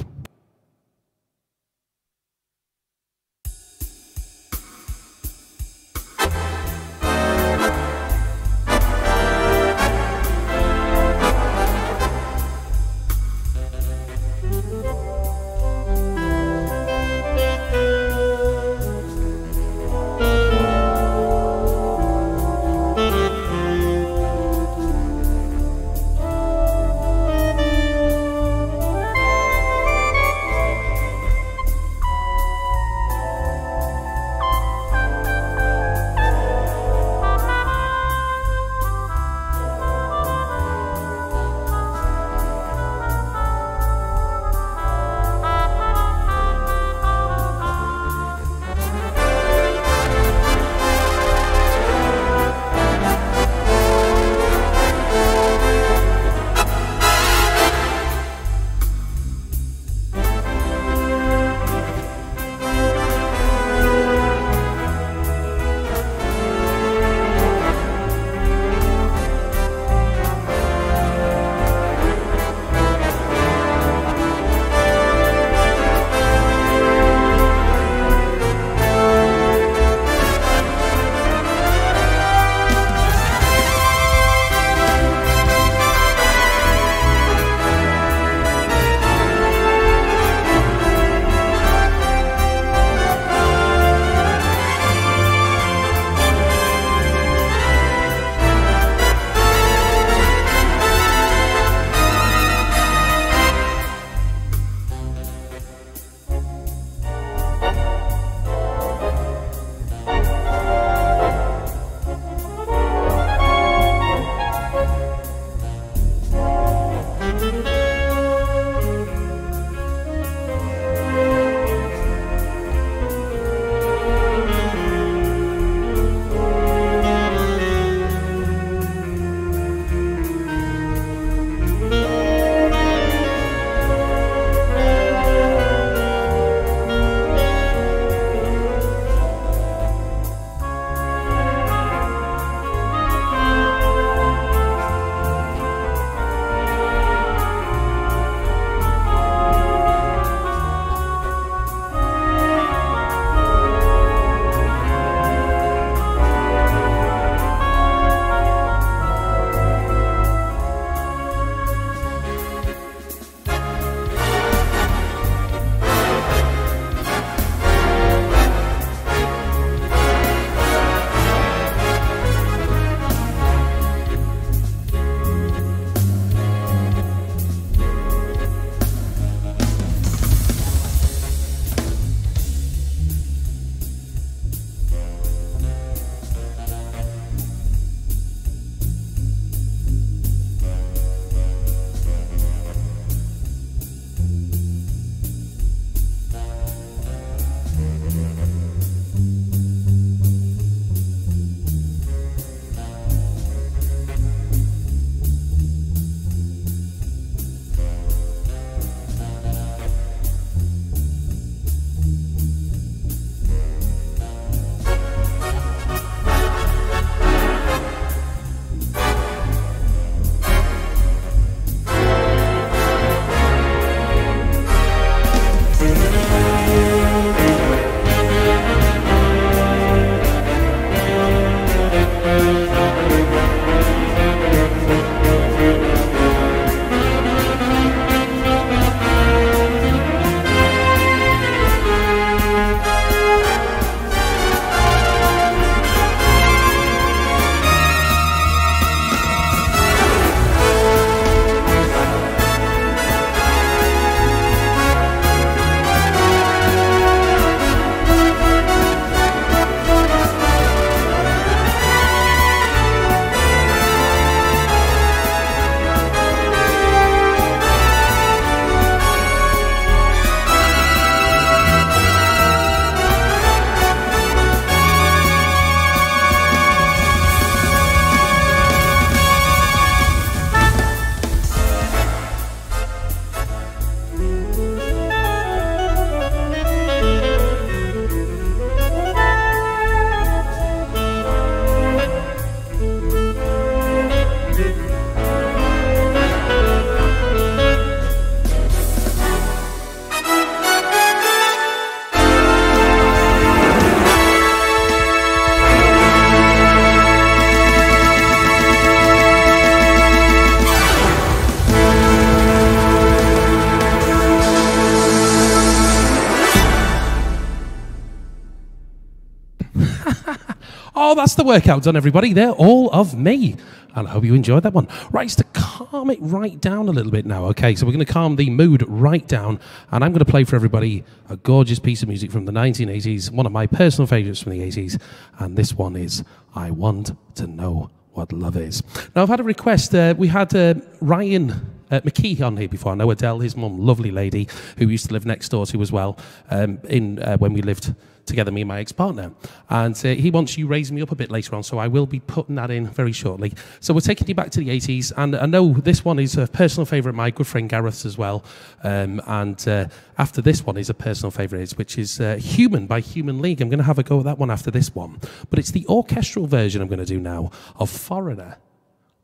Oh, that's the workout done, everybody. They're all of me. And I hope you enjoyed that one. Right, it's to calm it right down a little bit now. Okay, so we're going to calm the mood right down. And I'm going to play for everybody a gorgeous piece of music from the 1980s, one of my personal favorites from the 80s. And this one is I Want to Know What Love Is. Now, I've had a request. Uh, we had uh, Ryan uh, McKee on here before. I know Adele, his mum, lovely lady who used to live next door to as well um, in uh, when we lived together, me and my ex-partner. And uh, he wants you raising me up a bit later on, so I will be putting that in very shortly. So we're taking you back to the 80s, and I know this one is a personal favourite my good friend Gareth's as well. Um, and uh, after this one is a personal favourite, which is uh, Human by Human League. I'm going to have a go at that one after this one. But it's the orchestral version I'm going to do now of Foreigner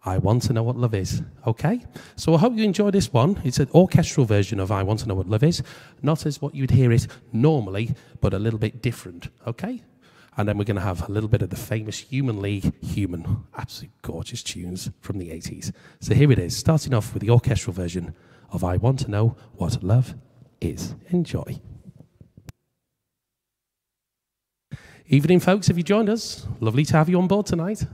I Want to Know What Love Is. Okay? So I hope you enjoy this one. It's an orchestral version of I Want to Know What Love Is. Not as what you'd hear it normally, but a little bit different. Okay? And then we're going to have a little bit of the famous Human League Human. Absolutely gorgeous tunes from the 80s. So here it is, starting off with the orchestral version of I Want to Know What Love Is. Enjoy. Evening, folks. Have you joined us? Lovely to have you on board tonight.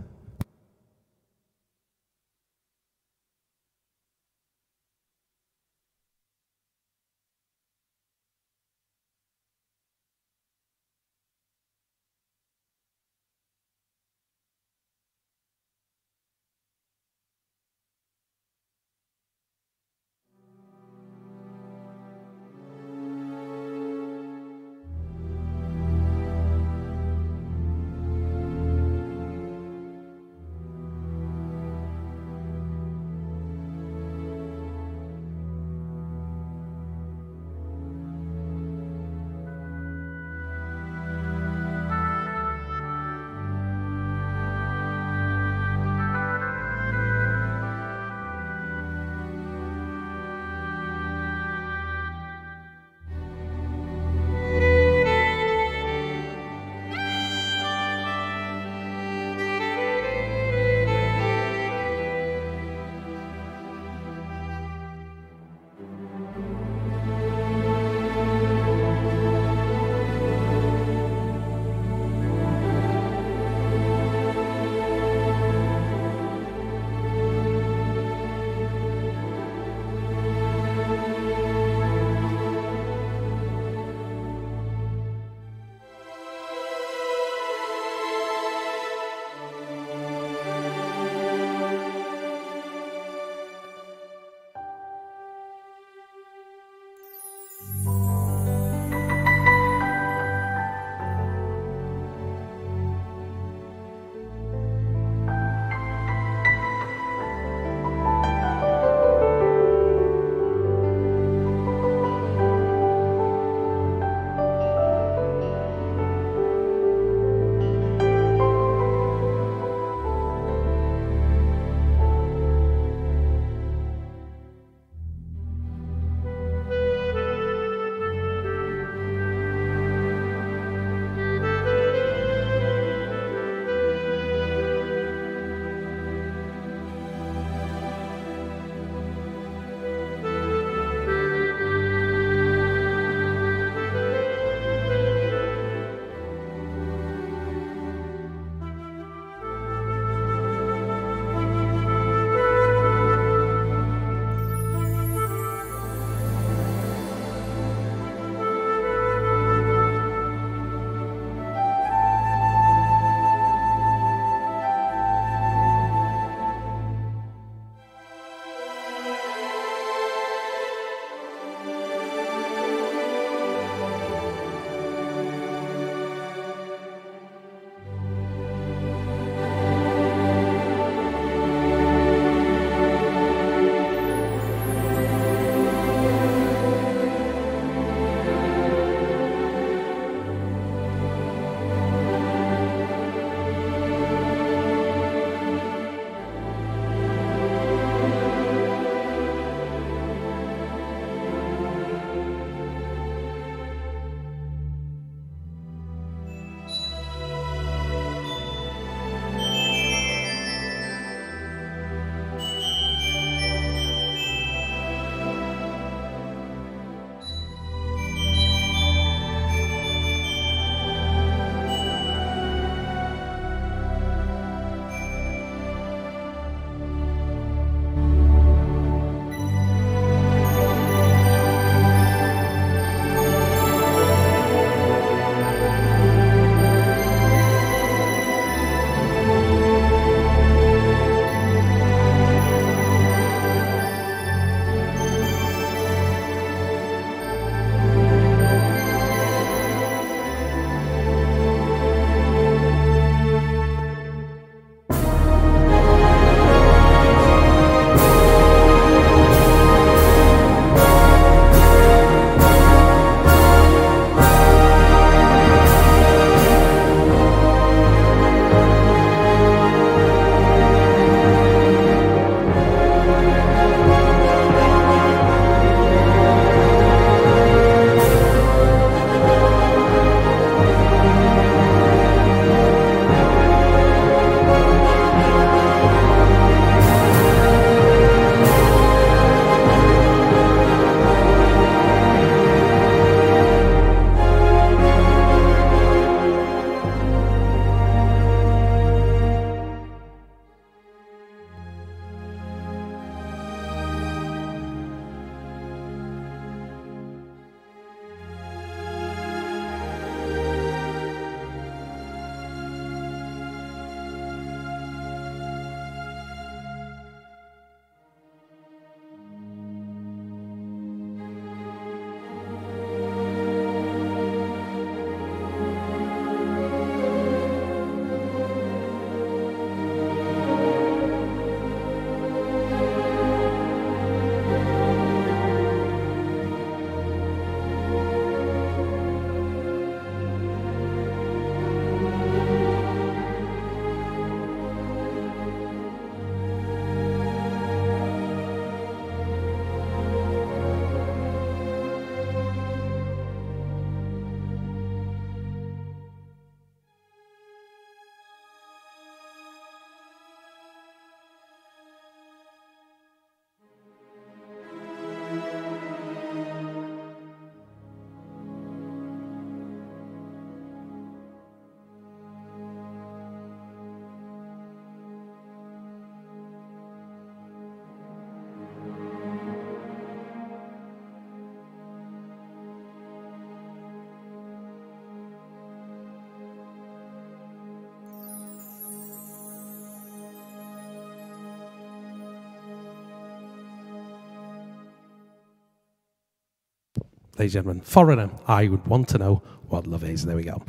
Ladies and gentlemen, foreigner, I would want to know what love is. There we go.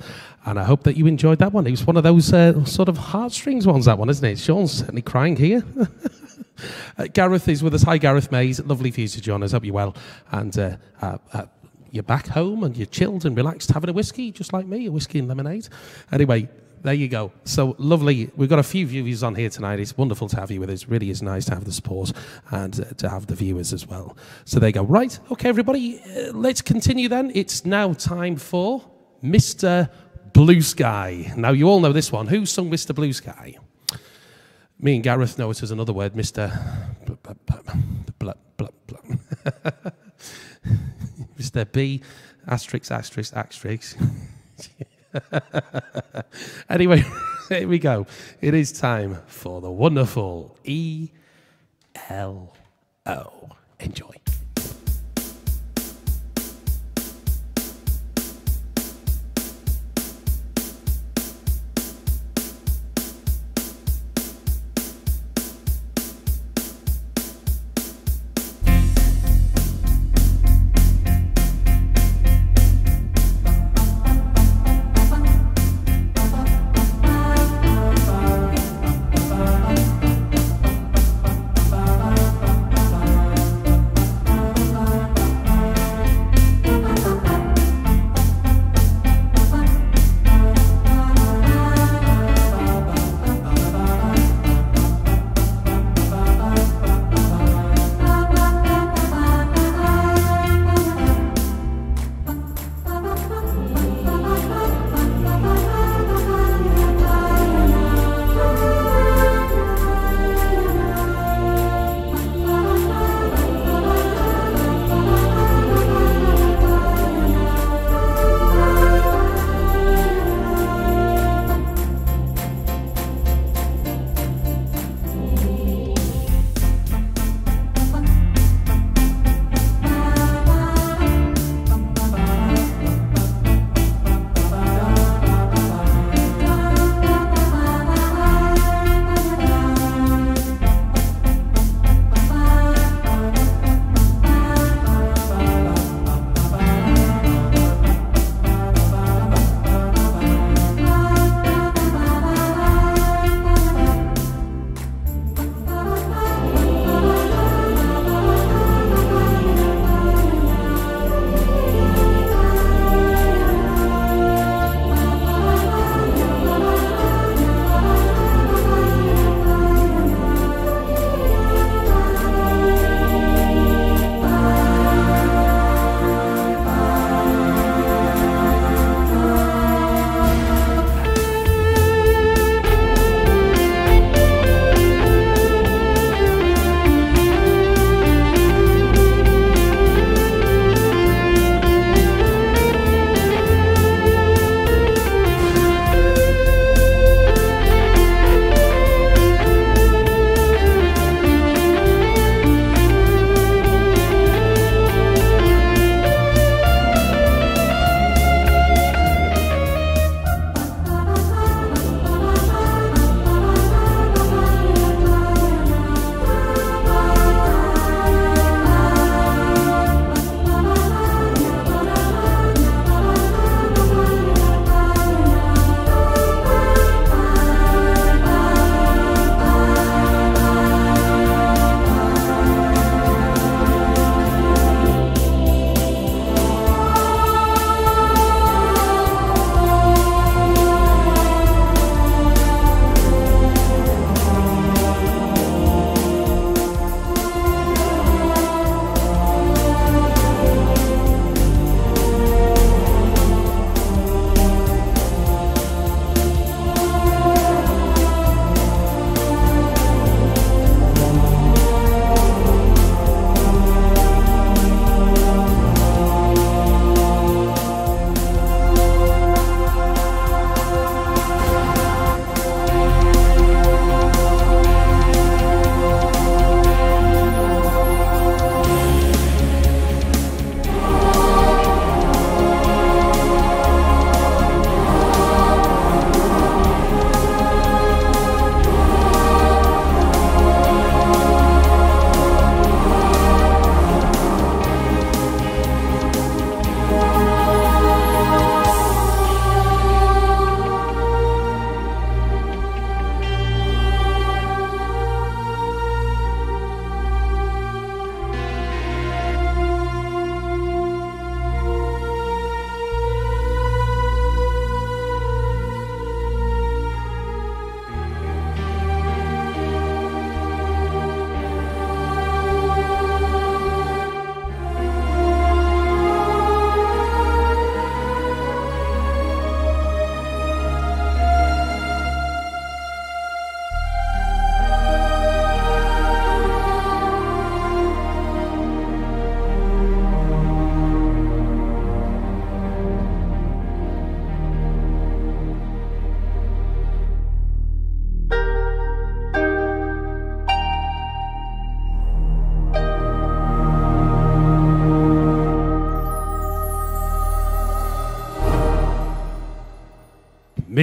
And I hope that you enjoyed that one. It was one of those uh, sort of heartstrings ones, that one, isn't it? Sean's certainly crying here. uh, Gareth is with us. Hi, Gareth Mays. Lovely for you to join us. Hope you're well. And uh, uh, uh, you're back home and you're chilled and relaxed, having a whiskey, just like me, a whiskey and lemonade. Anyway, there you go. So lovely. We've got a few viewers on here tonight. It's wonderful to have you with us. Really is nice to have the support and uh, to have the viewers as well. So there you go. Right. Okay, everybody. Uh, let's continue then. It's now time for Mr. Blue Sky. Now, you all know this one. Who sung Mr. Blue Sky? Me and Gareth know it as another word, Mr. Mr. B, asterisk, asterisk, asterisk. anyway, here we go. It is time for the wonderful E L O. Enjoy.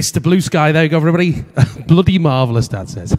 Mr. Blue Sky, there you go, everybody. Bloody marvellous, Dad says.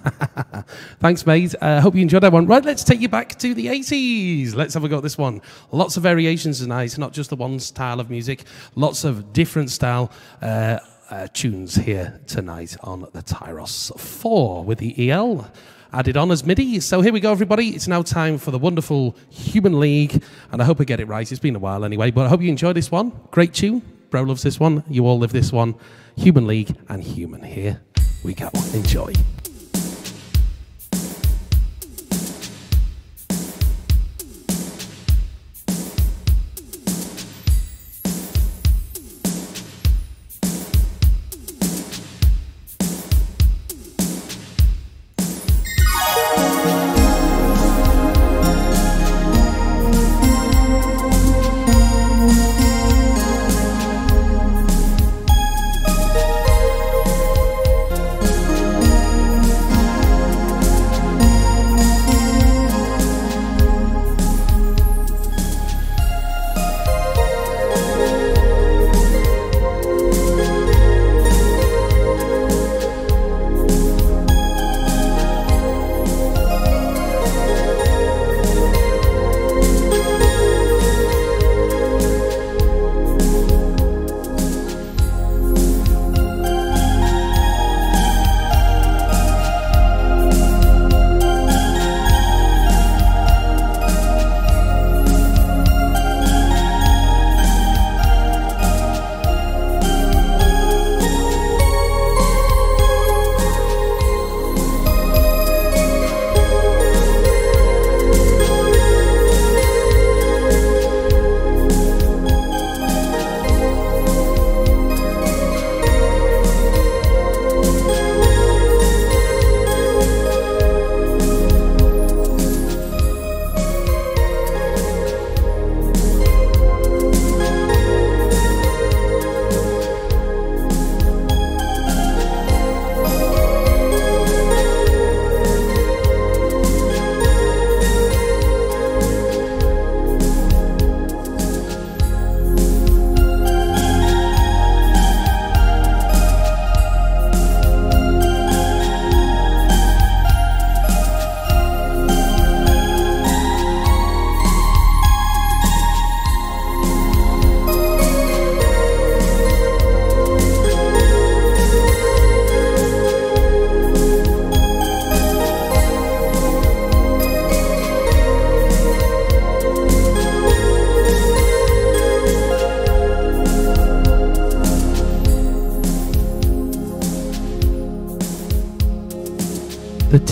Thanks, mate. I uh, hope you enjoyed that one. Right, let's take you back to the 80s. Let's have a go at this one. Lots of variations tonight, not just the one style of music, lots of different style uh, uh, tunes here tonight on the Tyros 4 with the EL added on as MIDI. So here we go, everybody. It's now time for the wonderful Human League, and I hope I get it right. It's been a while anyway, but I hope you enjoyed this one. Great tune. Bro loves this one. You all live this one. Human League and Human. Here we go. Enjoy.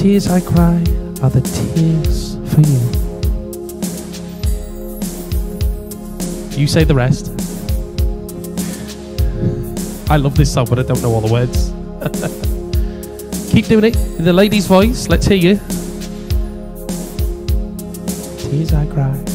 Tears I cry are the tears for you. You say the rest. I love this song, but I don't know all the words. Keep doing it in the lady's voice. Let's hear you. Tears I cry.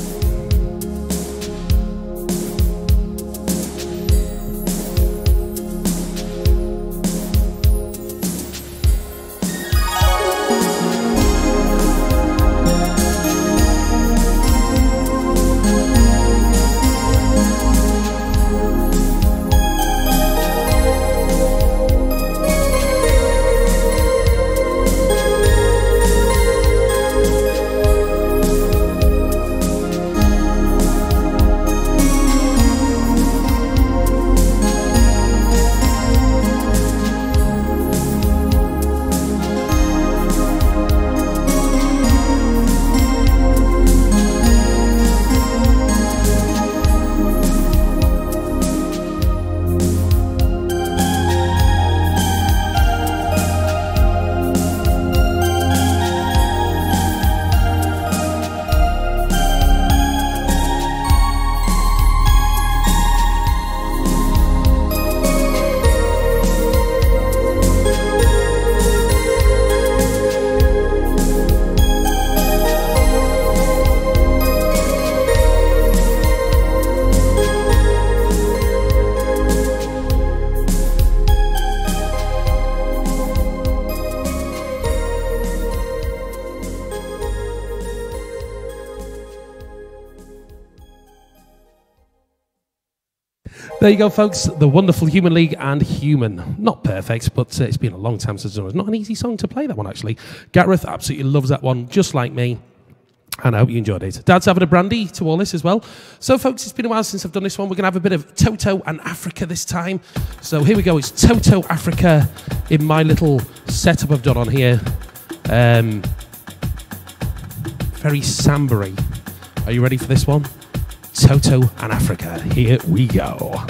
There you go, folks. The wonderful Human League and Human. Not perfect, but uh, it's been a long time since it's not an easy song to play, that one, actually. Gareth absolutely loves that one, just like me. And I hope you enjoyed it. Dad's having a brandy to all this as well. So, folks, it's been a while since I've done this one. We're going to have a bit of Toto and Africa this time. So, here we go. It's Toto Africa in my little setup I've done on here. Um, very sambery. Are you ready for this one? Toto and Africa. Here we go.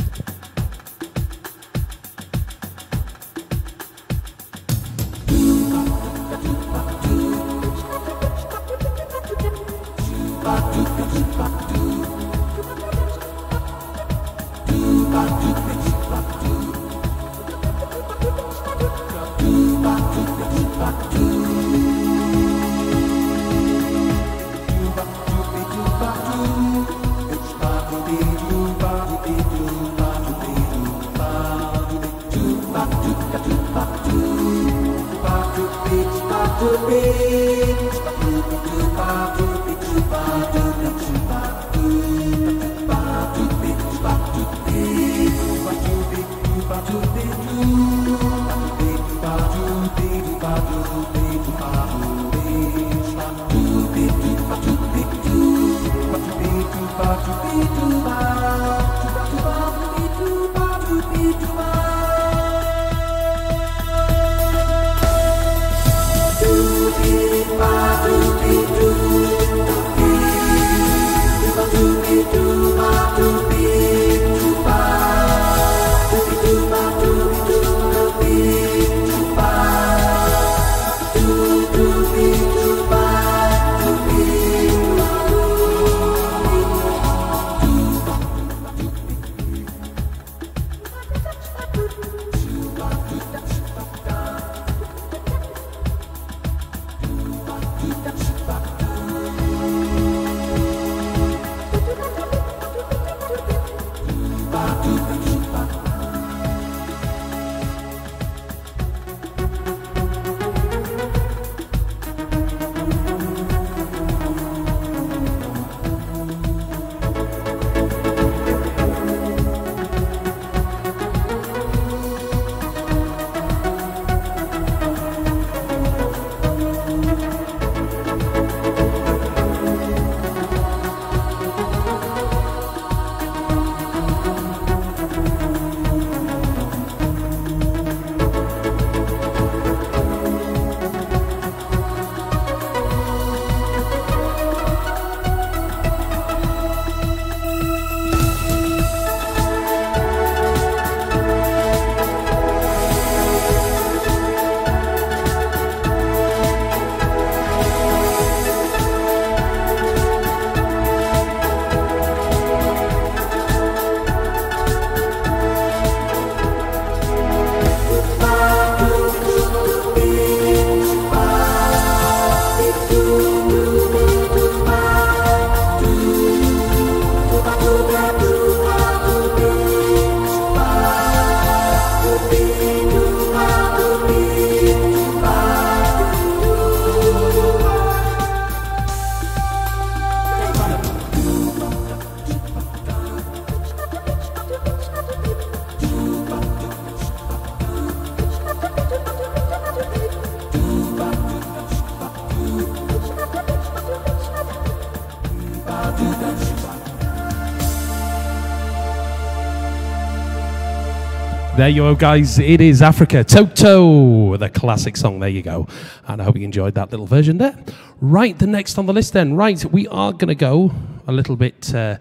There you go, guys. It is Africa. Toto, the classic song. There you go. And I hope you enjoyed that little version there. Right, the next on the list then. Right, we are going to go a little bit. Uh,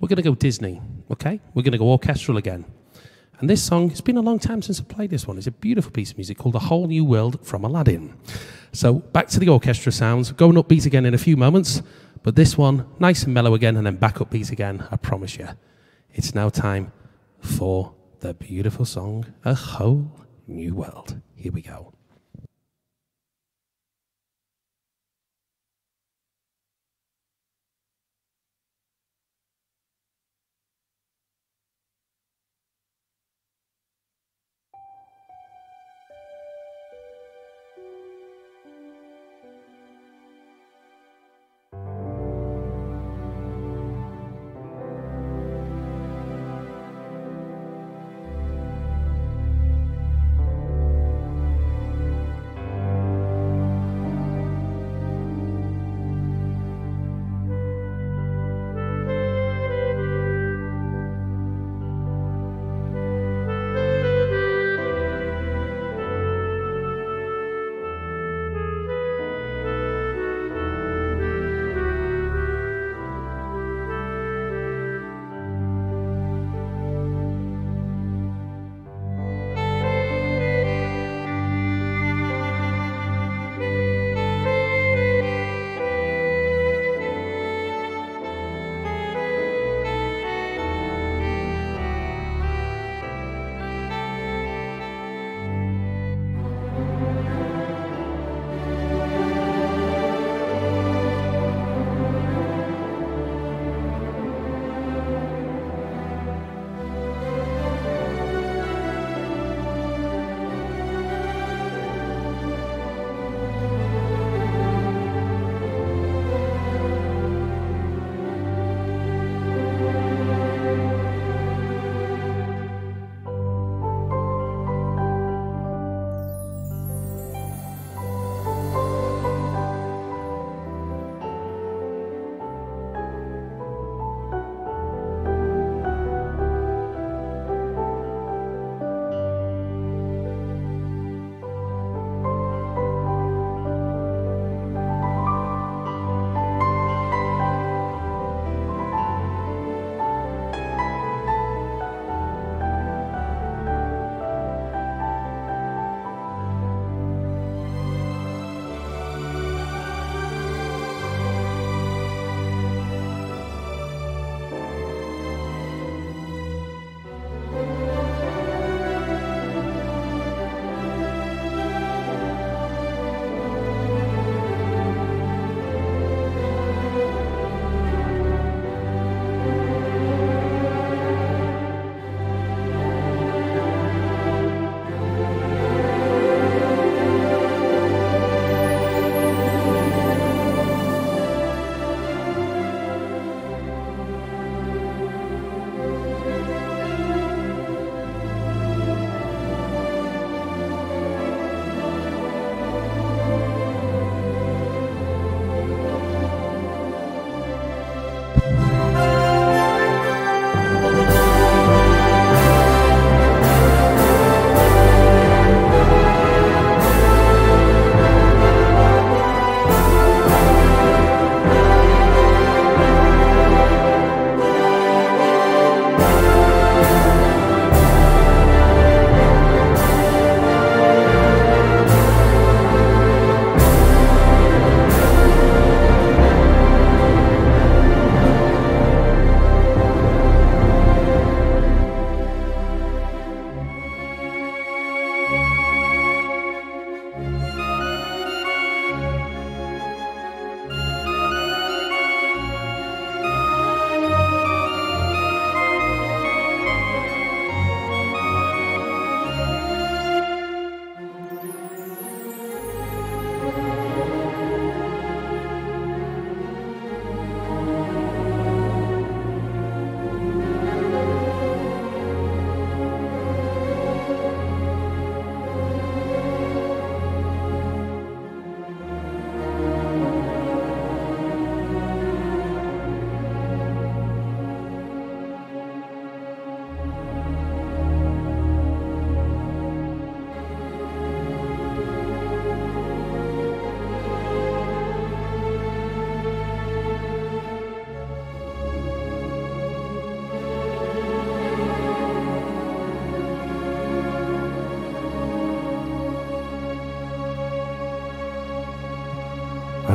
we're going to go Disney, okay? We're going to go orchestral again. And this song, it's been a long time since I played this one. It's a beautiful piece of music called A Whole New World from Aladdin. So back to the orchestra sounds. Going upbeat again in a few moments. But this one, nice and mellow again, and then back upbeat again, I promise you. It's now time for the beautiful song, A Whole New World. Here we go.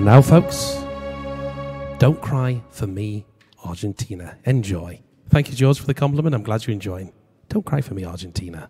Now, folks, don't cry for me, Argentina. Enjoy. Thank you, George, for the compliment. I'm glad you're enjoying. Don't cry for me, Argentina.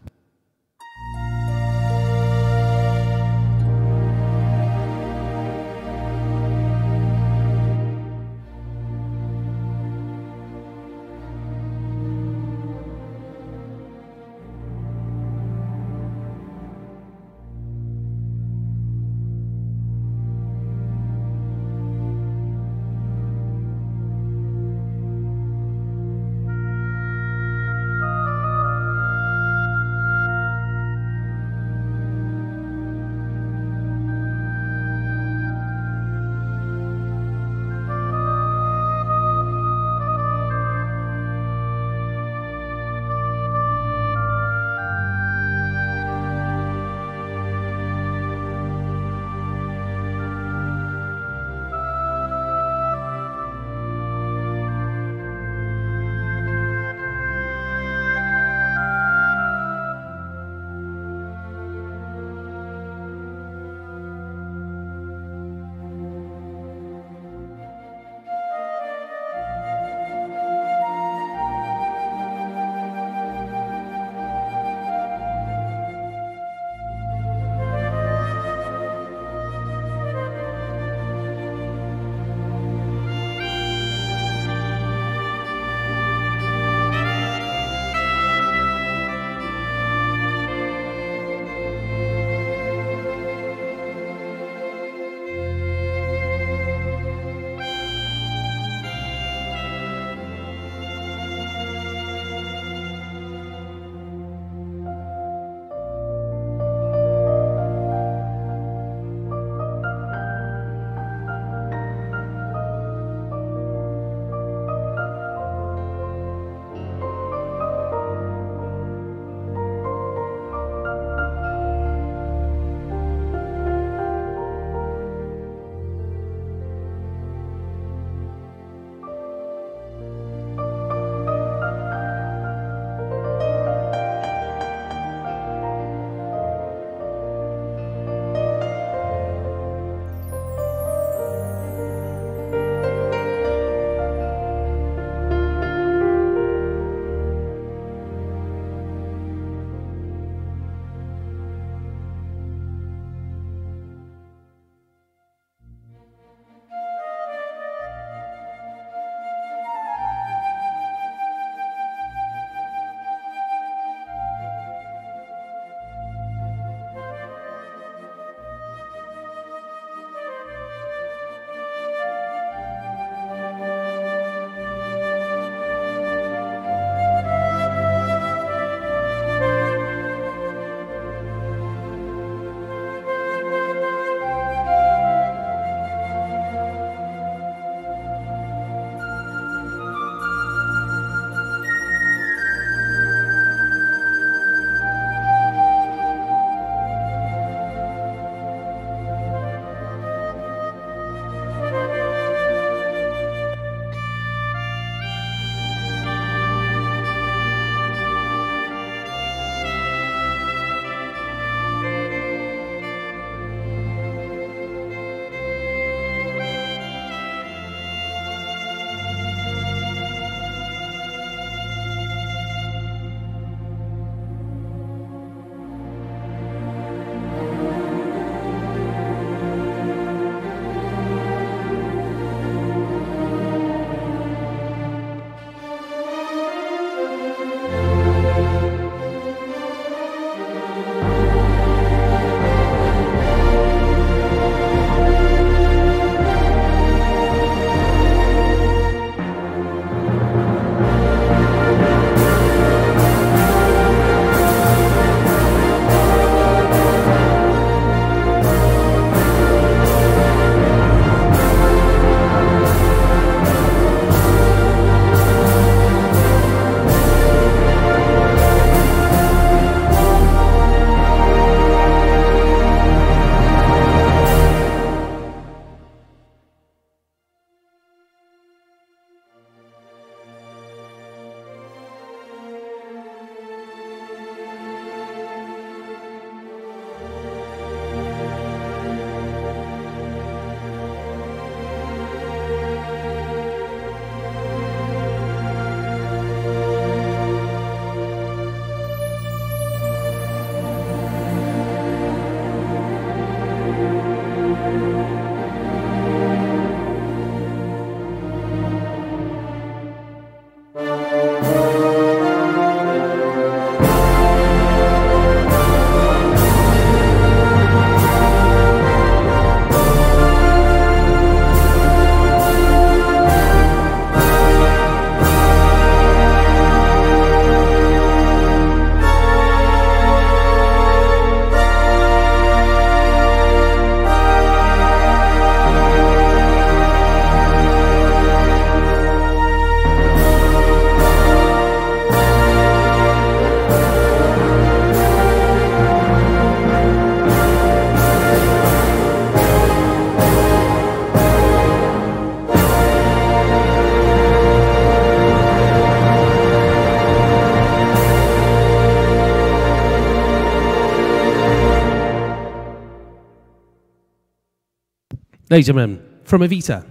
Gentlemen, from Evita.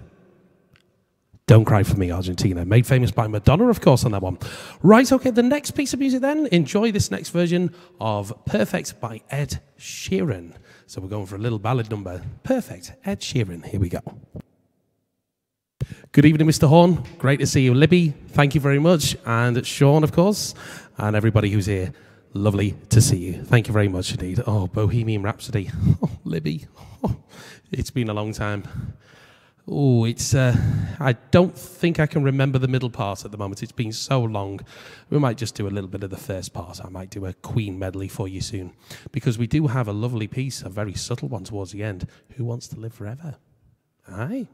Don't Cry for Me, Argentina. Made famous by Madonna, of course, on that one. Right, okay, the next piece of music then. Enjoy this next version of Perfect by Ed Sheeran. So we're going for a little ballad number. Perfect, Ed Sheeran. Here we go. Good evening, Mr. Horn. Great to see you. Libby, thank you very much. And Sean, of course, and everybody who's here. Lovely to see you. Thank you very much indeed. Oh, Bohemian Rhapsody. Oh, Libby. Oh, it's been a long time. Oh, it's. Uh, I don't think I can remember the middle part at the moment. It's been so long. We might just do a little bit of the first part. I might do a Queen medley for you soon, because we do have a lovely piece, a very subtle one towards the end. Who wants to live forever? Aye.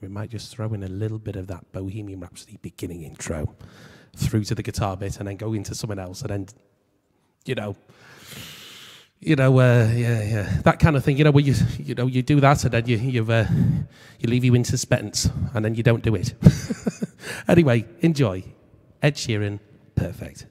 We might just throw in a little bit of that Bohemian Rhapsody beginning intro through to the guitar bit, and then go into something else, and then, you know you know, uh, yeah, yeah, that kind of thing. You know, where you, you know, you do that and then you, you, uh, you leave you in suspense and then you don't do it. anyway, enjoy. Ed Sheeran, perfect.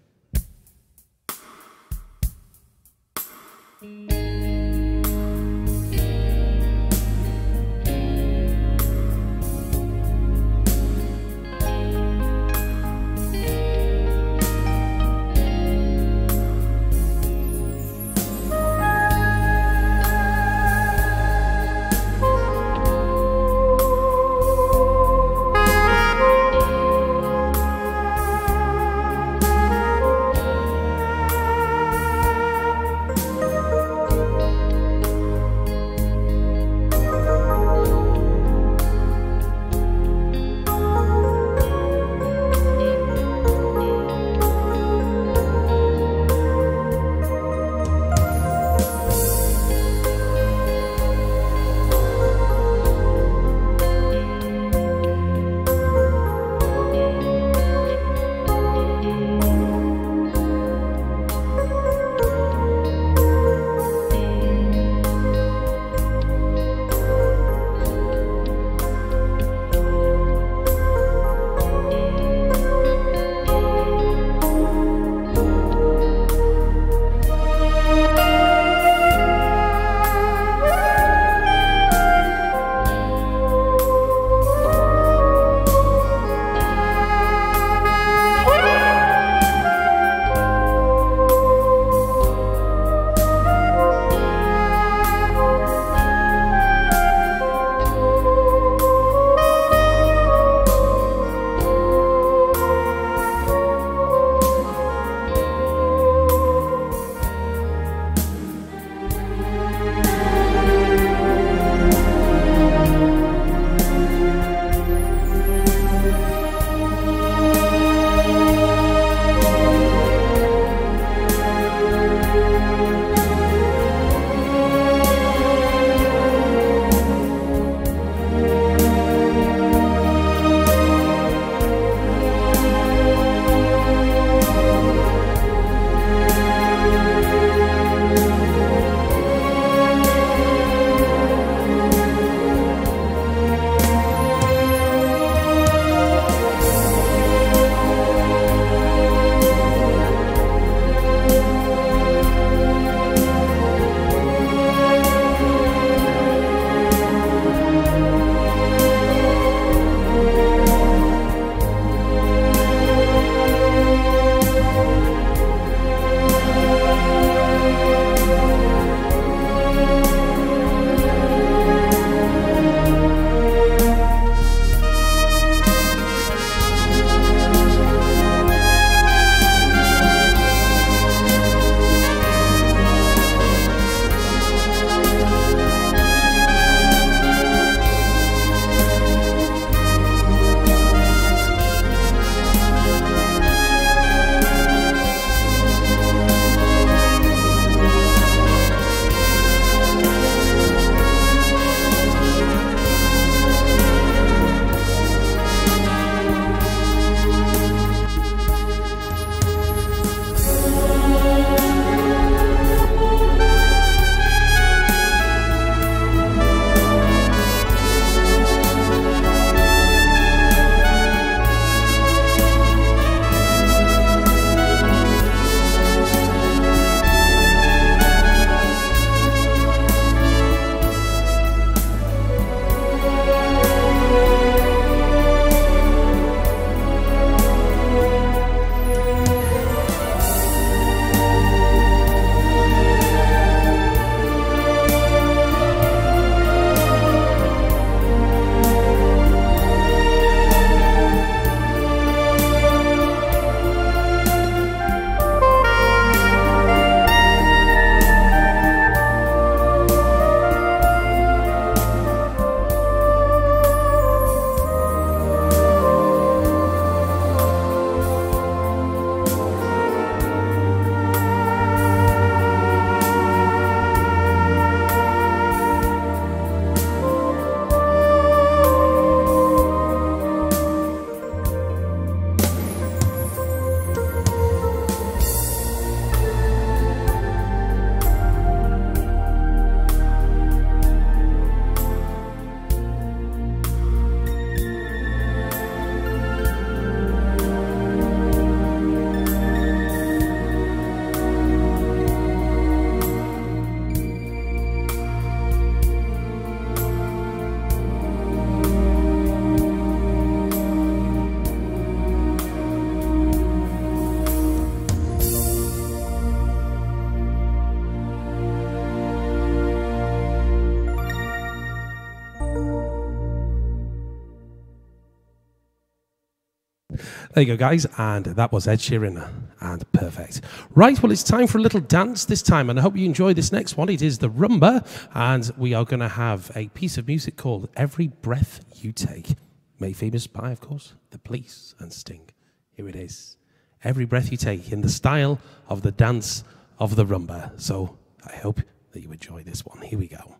There you go, guys. And that was Ed Sheeran. And perfect. Right, well, it's time for a little dance this time. And I hope you enjoy this next one. It is the rumba. And we are going to have a piece of music called Every Breath You Take. Made famous by, of course, the police and Sting. Here it is. Every breath you take in the style of the dance of the rumba. So I hope that you enjoy this one. Here we go.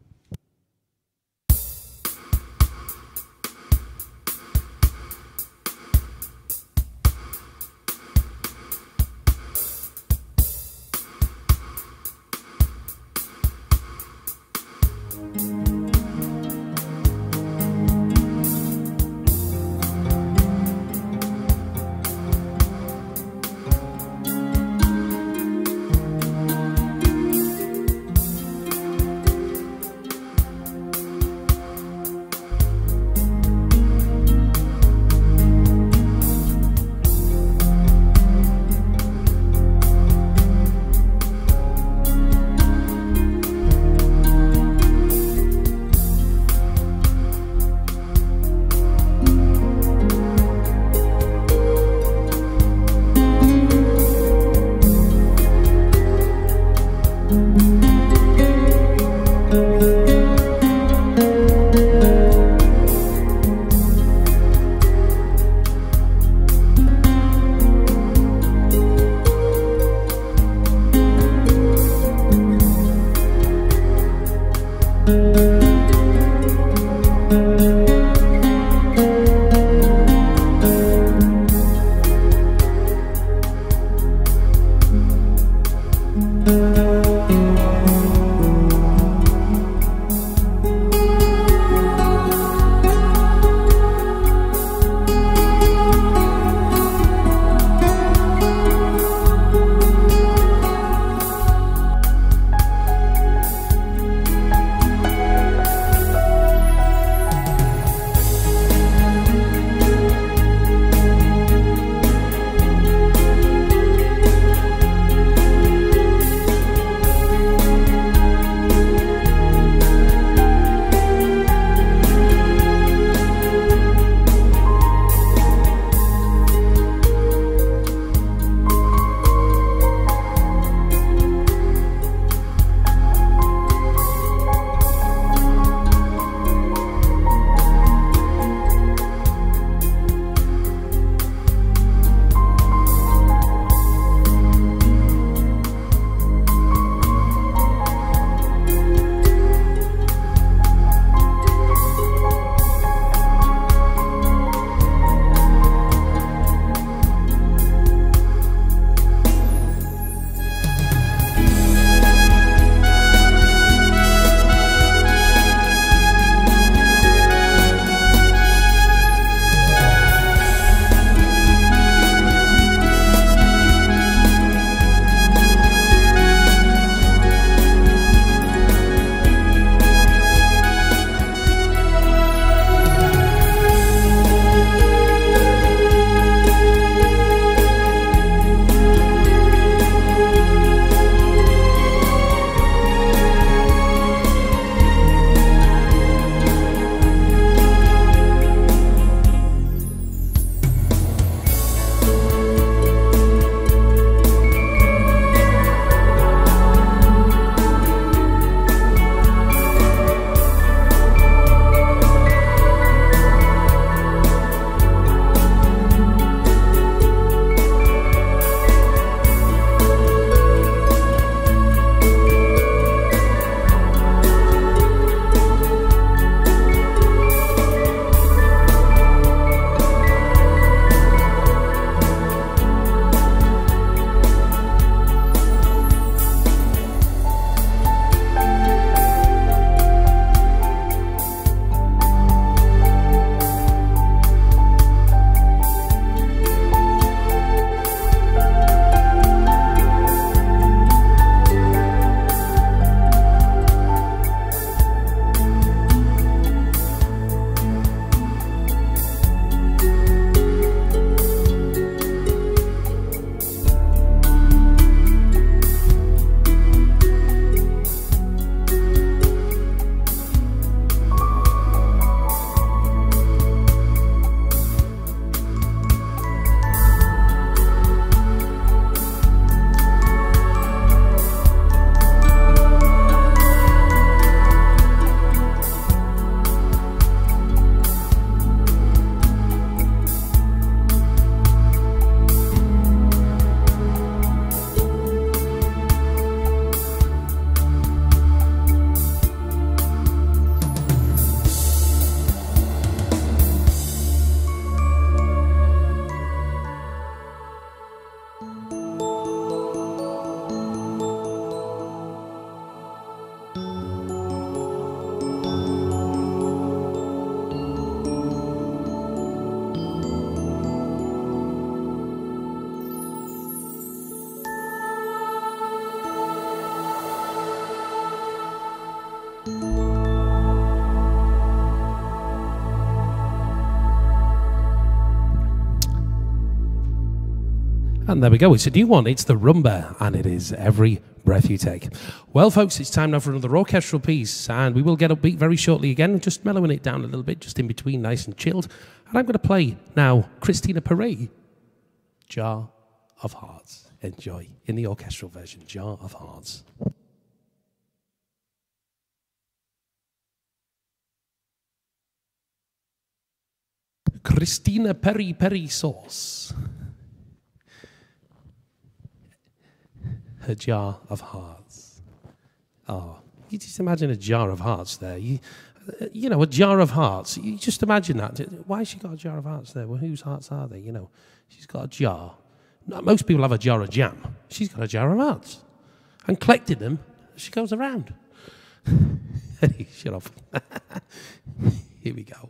And there we go. It's a new one. It's the Rumba, and it is every breath you take. Well, folks, it's time now for another orchestral piece, and we will get upbeat very shortly again, just mellowing it down a little bit, just in between, nice and chilled. And I'm going to play now Christina Perri, Jar of Hearts. Enjoy in the orchestral version, Jar of Hearts. Christina Peri Peri sauce. Her jar of hearts. Oh, you just imagine a jar of hearts there. You, you know, a jar of hearts. You just imagine that. Why has she got a jar of hearts there? Well, whose hearts are they? You know, she's got a jar. Most people have a jar of jam. She's got a jar of hearts. And collecting them, she goes around. Shut up. Here we go.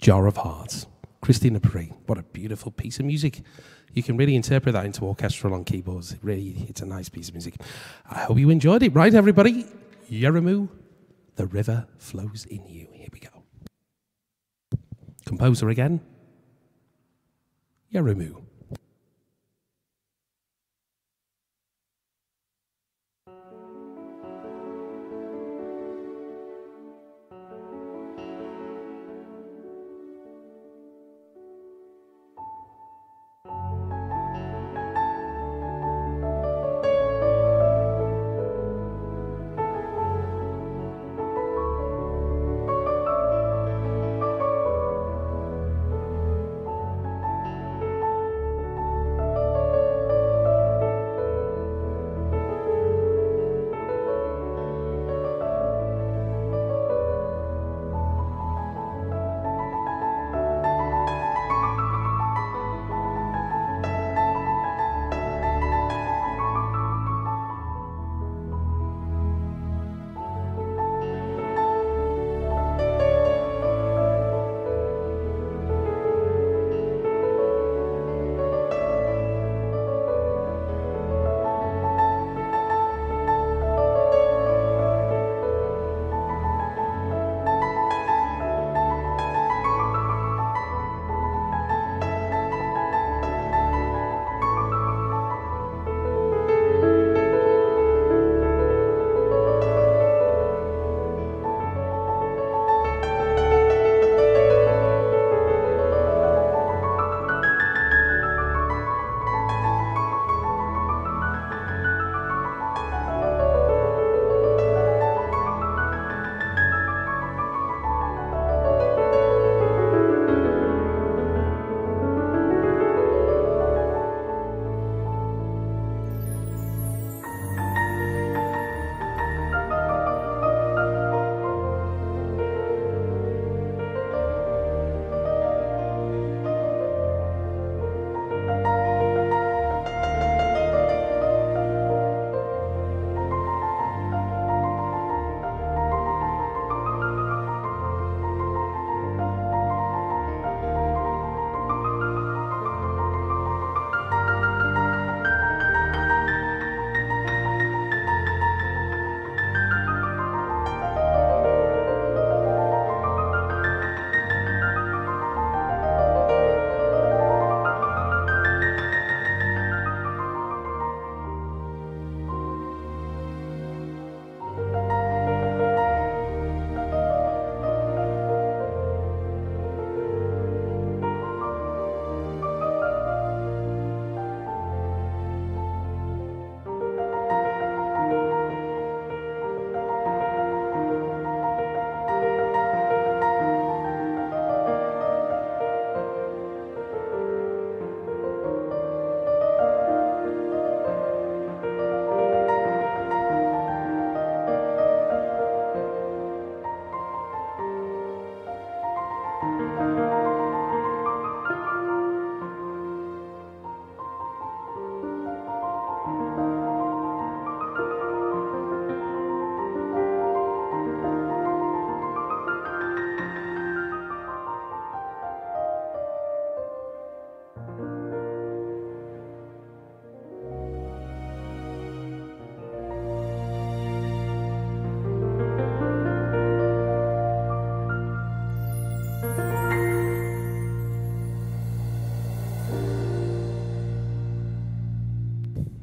Jar of Hearts. Christina Perri. What a beautiful piece of music. You can really interpret that into orchestral on keyboards. Really, it's a nice piece of music. I hope you enjoyed it. Right, everybody? Yiruma, the river flows in you. Here we go. Composer again. Yiruma.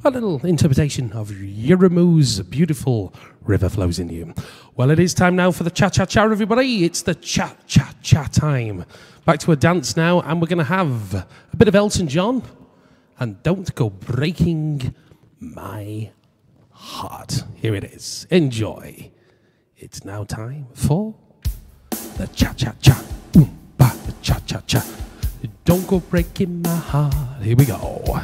A little interpretation of Yiruma's beautiful river flows in you. Well, it is time now for the cha cha cha, everybody. It's the cha cha cha time. Back to a dance now, and we're going to have a bit of Elton John and Don't Go Breaking My Heart. Here it is. Enjoy. It's now time for the cha cha cha. Boom, ba, the cha cha cha. Don't go breaking my heart. Here we go.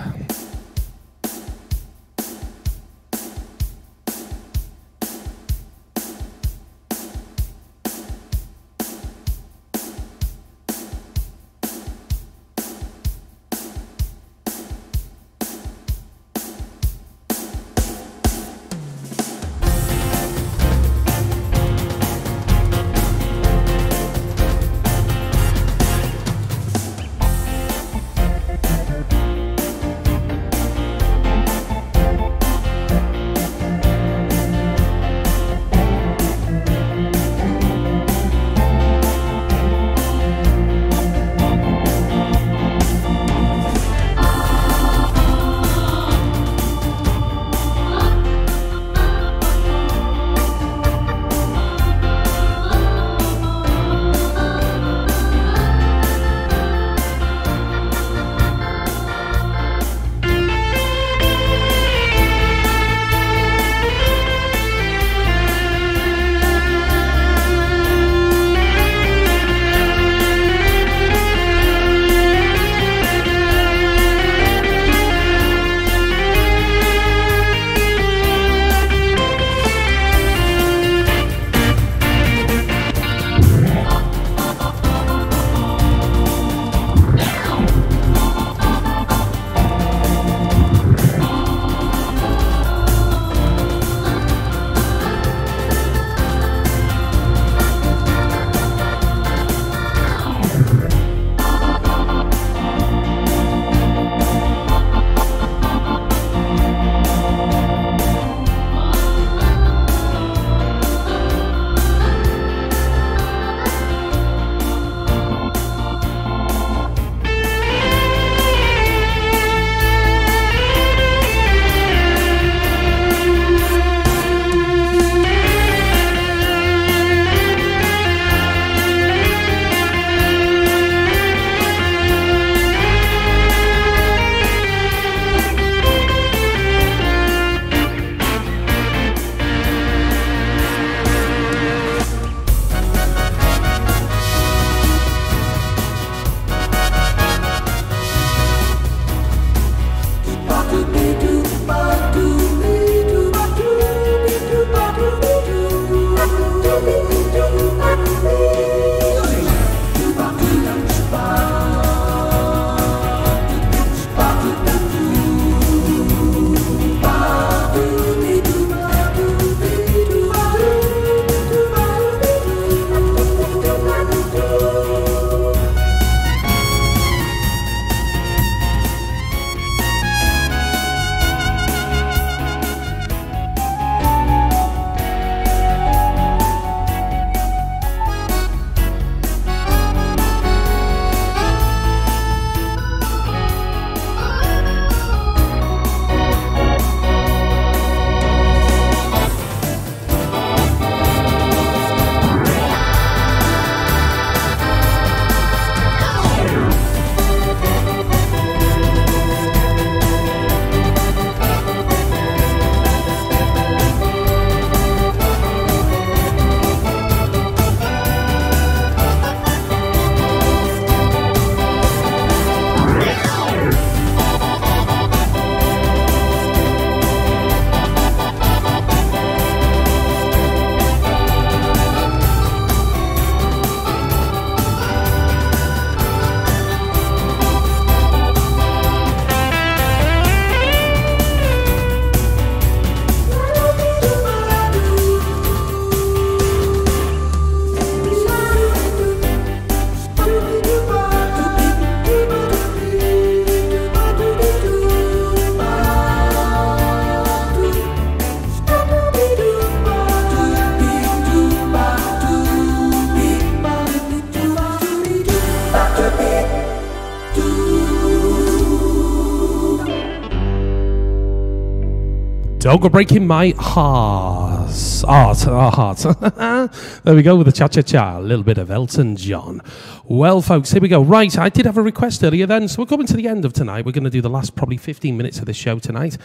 Don't go breaking my heart. Art, our heart. there we go with the cha cha cha. A little bit of Elton John. Well, folks, here we go. Right, I did have a request earlier then, so we're coming to the end of tonight. We're going to do the last probably 15 minutes of the show tonight.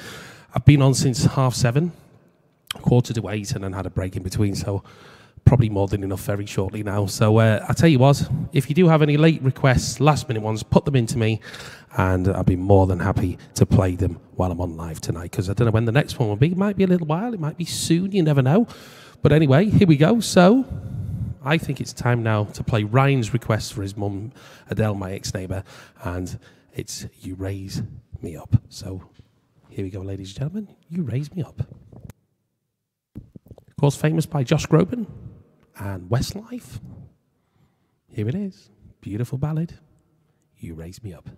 I've been on since half seven, quarter to eight, and then had a break in between, so probably more than enough very shortly now. So uh, I tell you what, if you do have any late requests, last minute ones, put them into me, and I'll be more than happy to play them while I'm on live tonight. Because I don't know when the next one will be. It might be a little while. It might be soon. You never know. But anyway, here we go. So I think it's time now to play Ryan's request for his mum, Adele, my ex-neighbour, and it's "You Raise Me Up." So here we go, ladies and gentlemen. You raise me up. Of course, famous by Josh Groban and Westlife. Here it is. Beautiful ballad. You raise me up.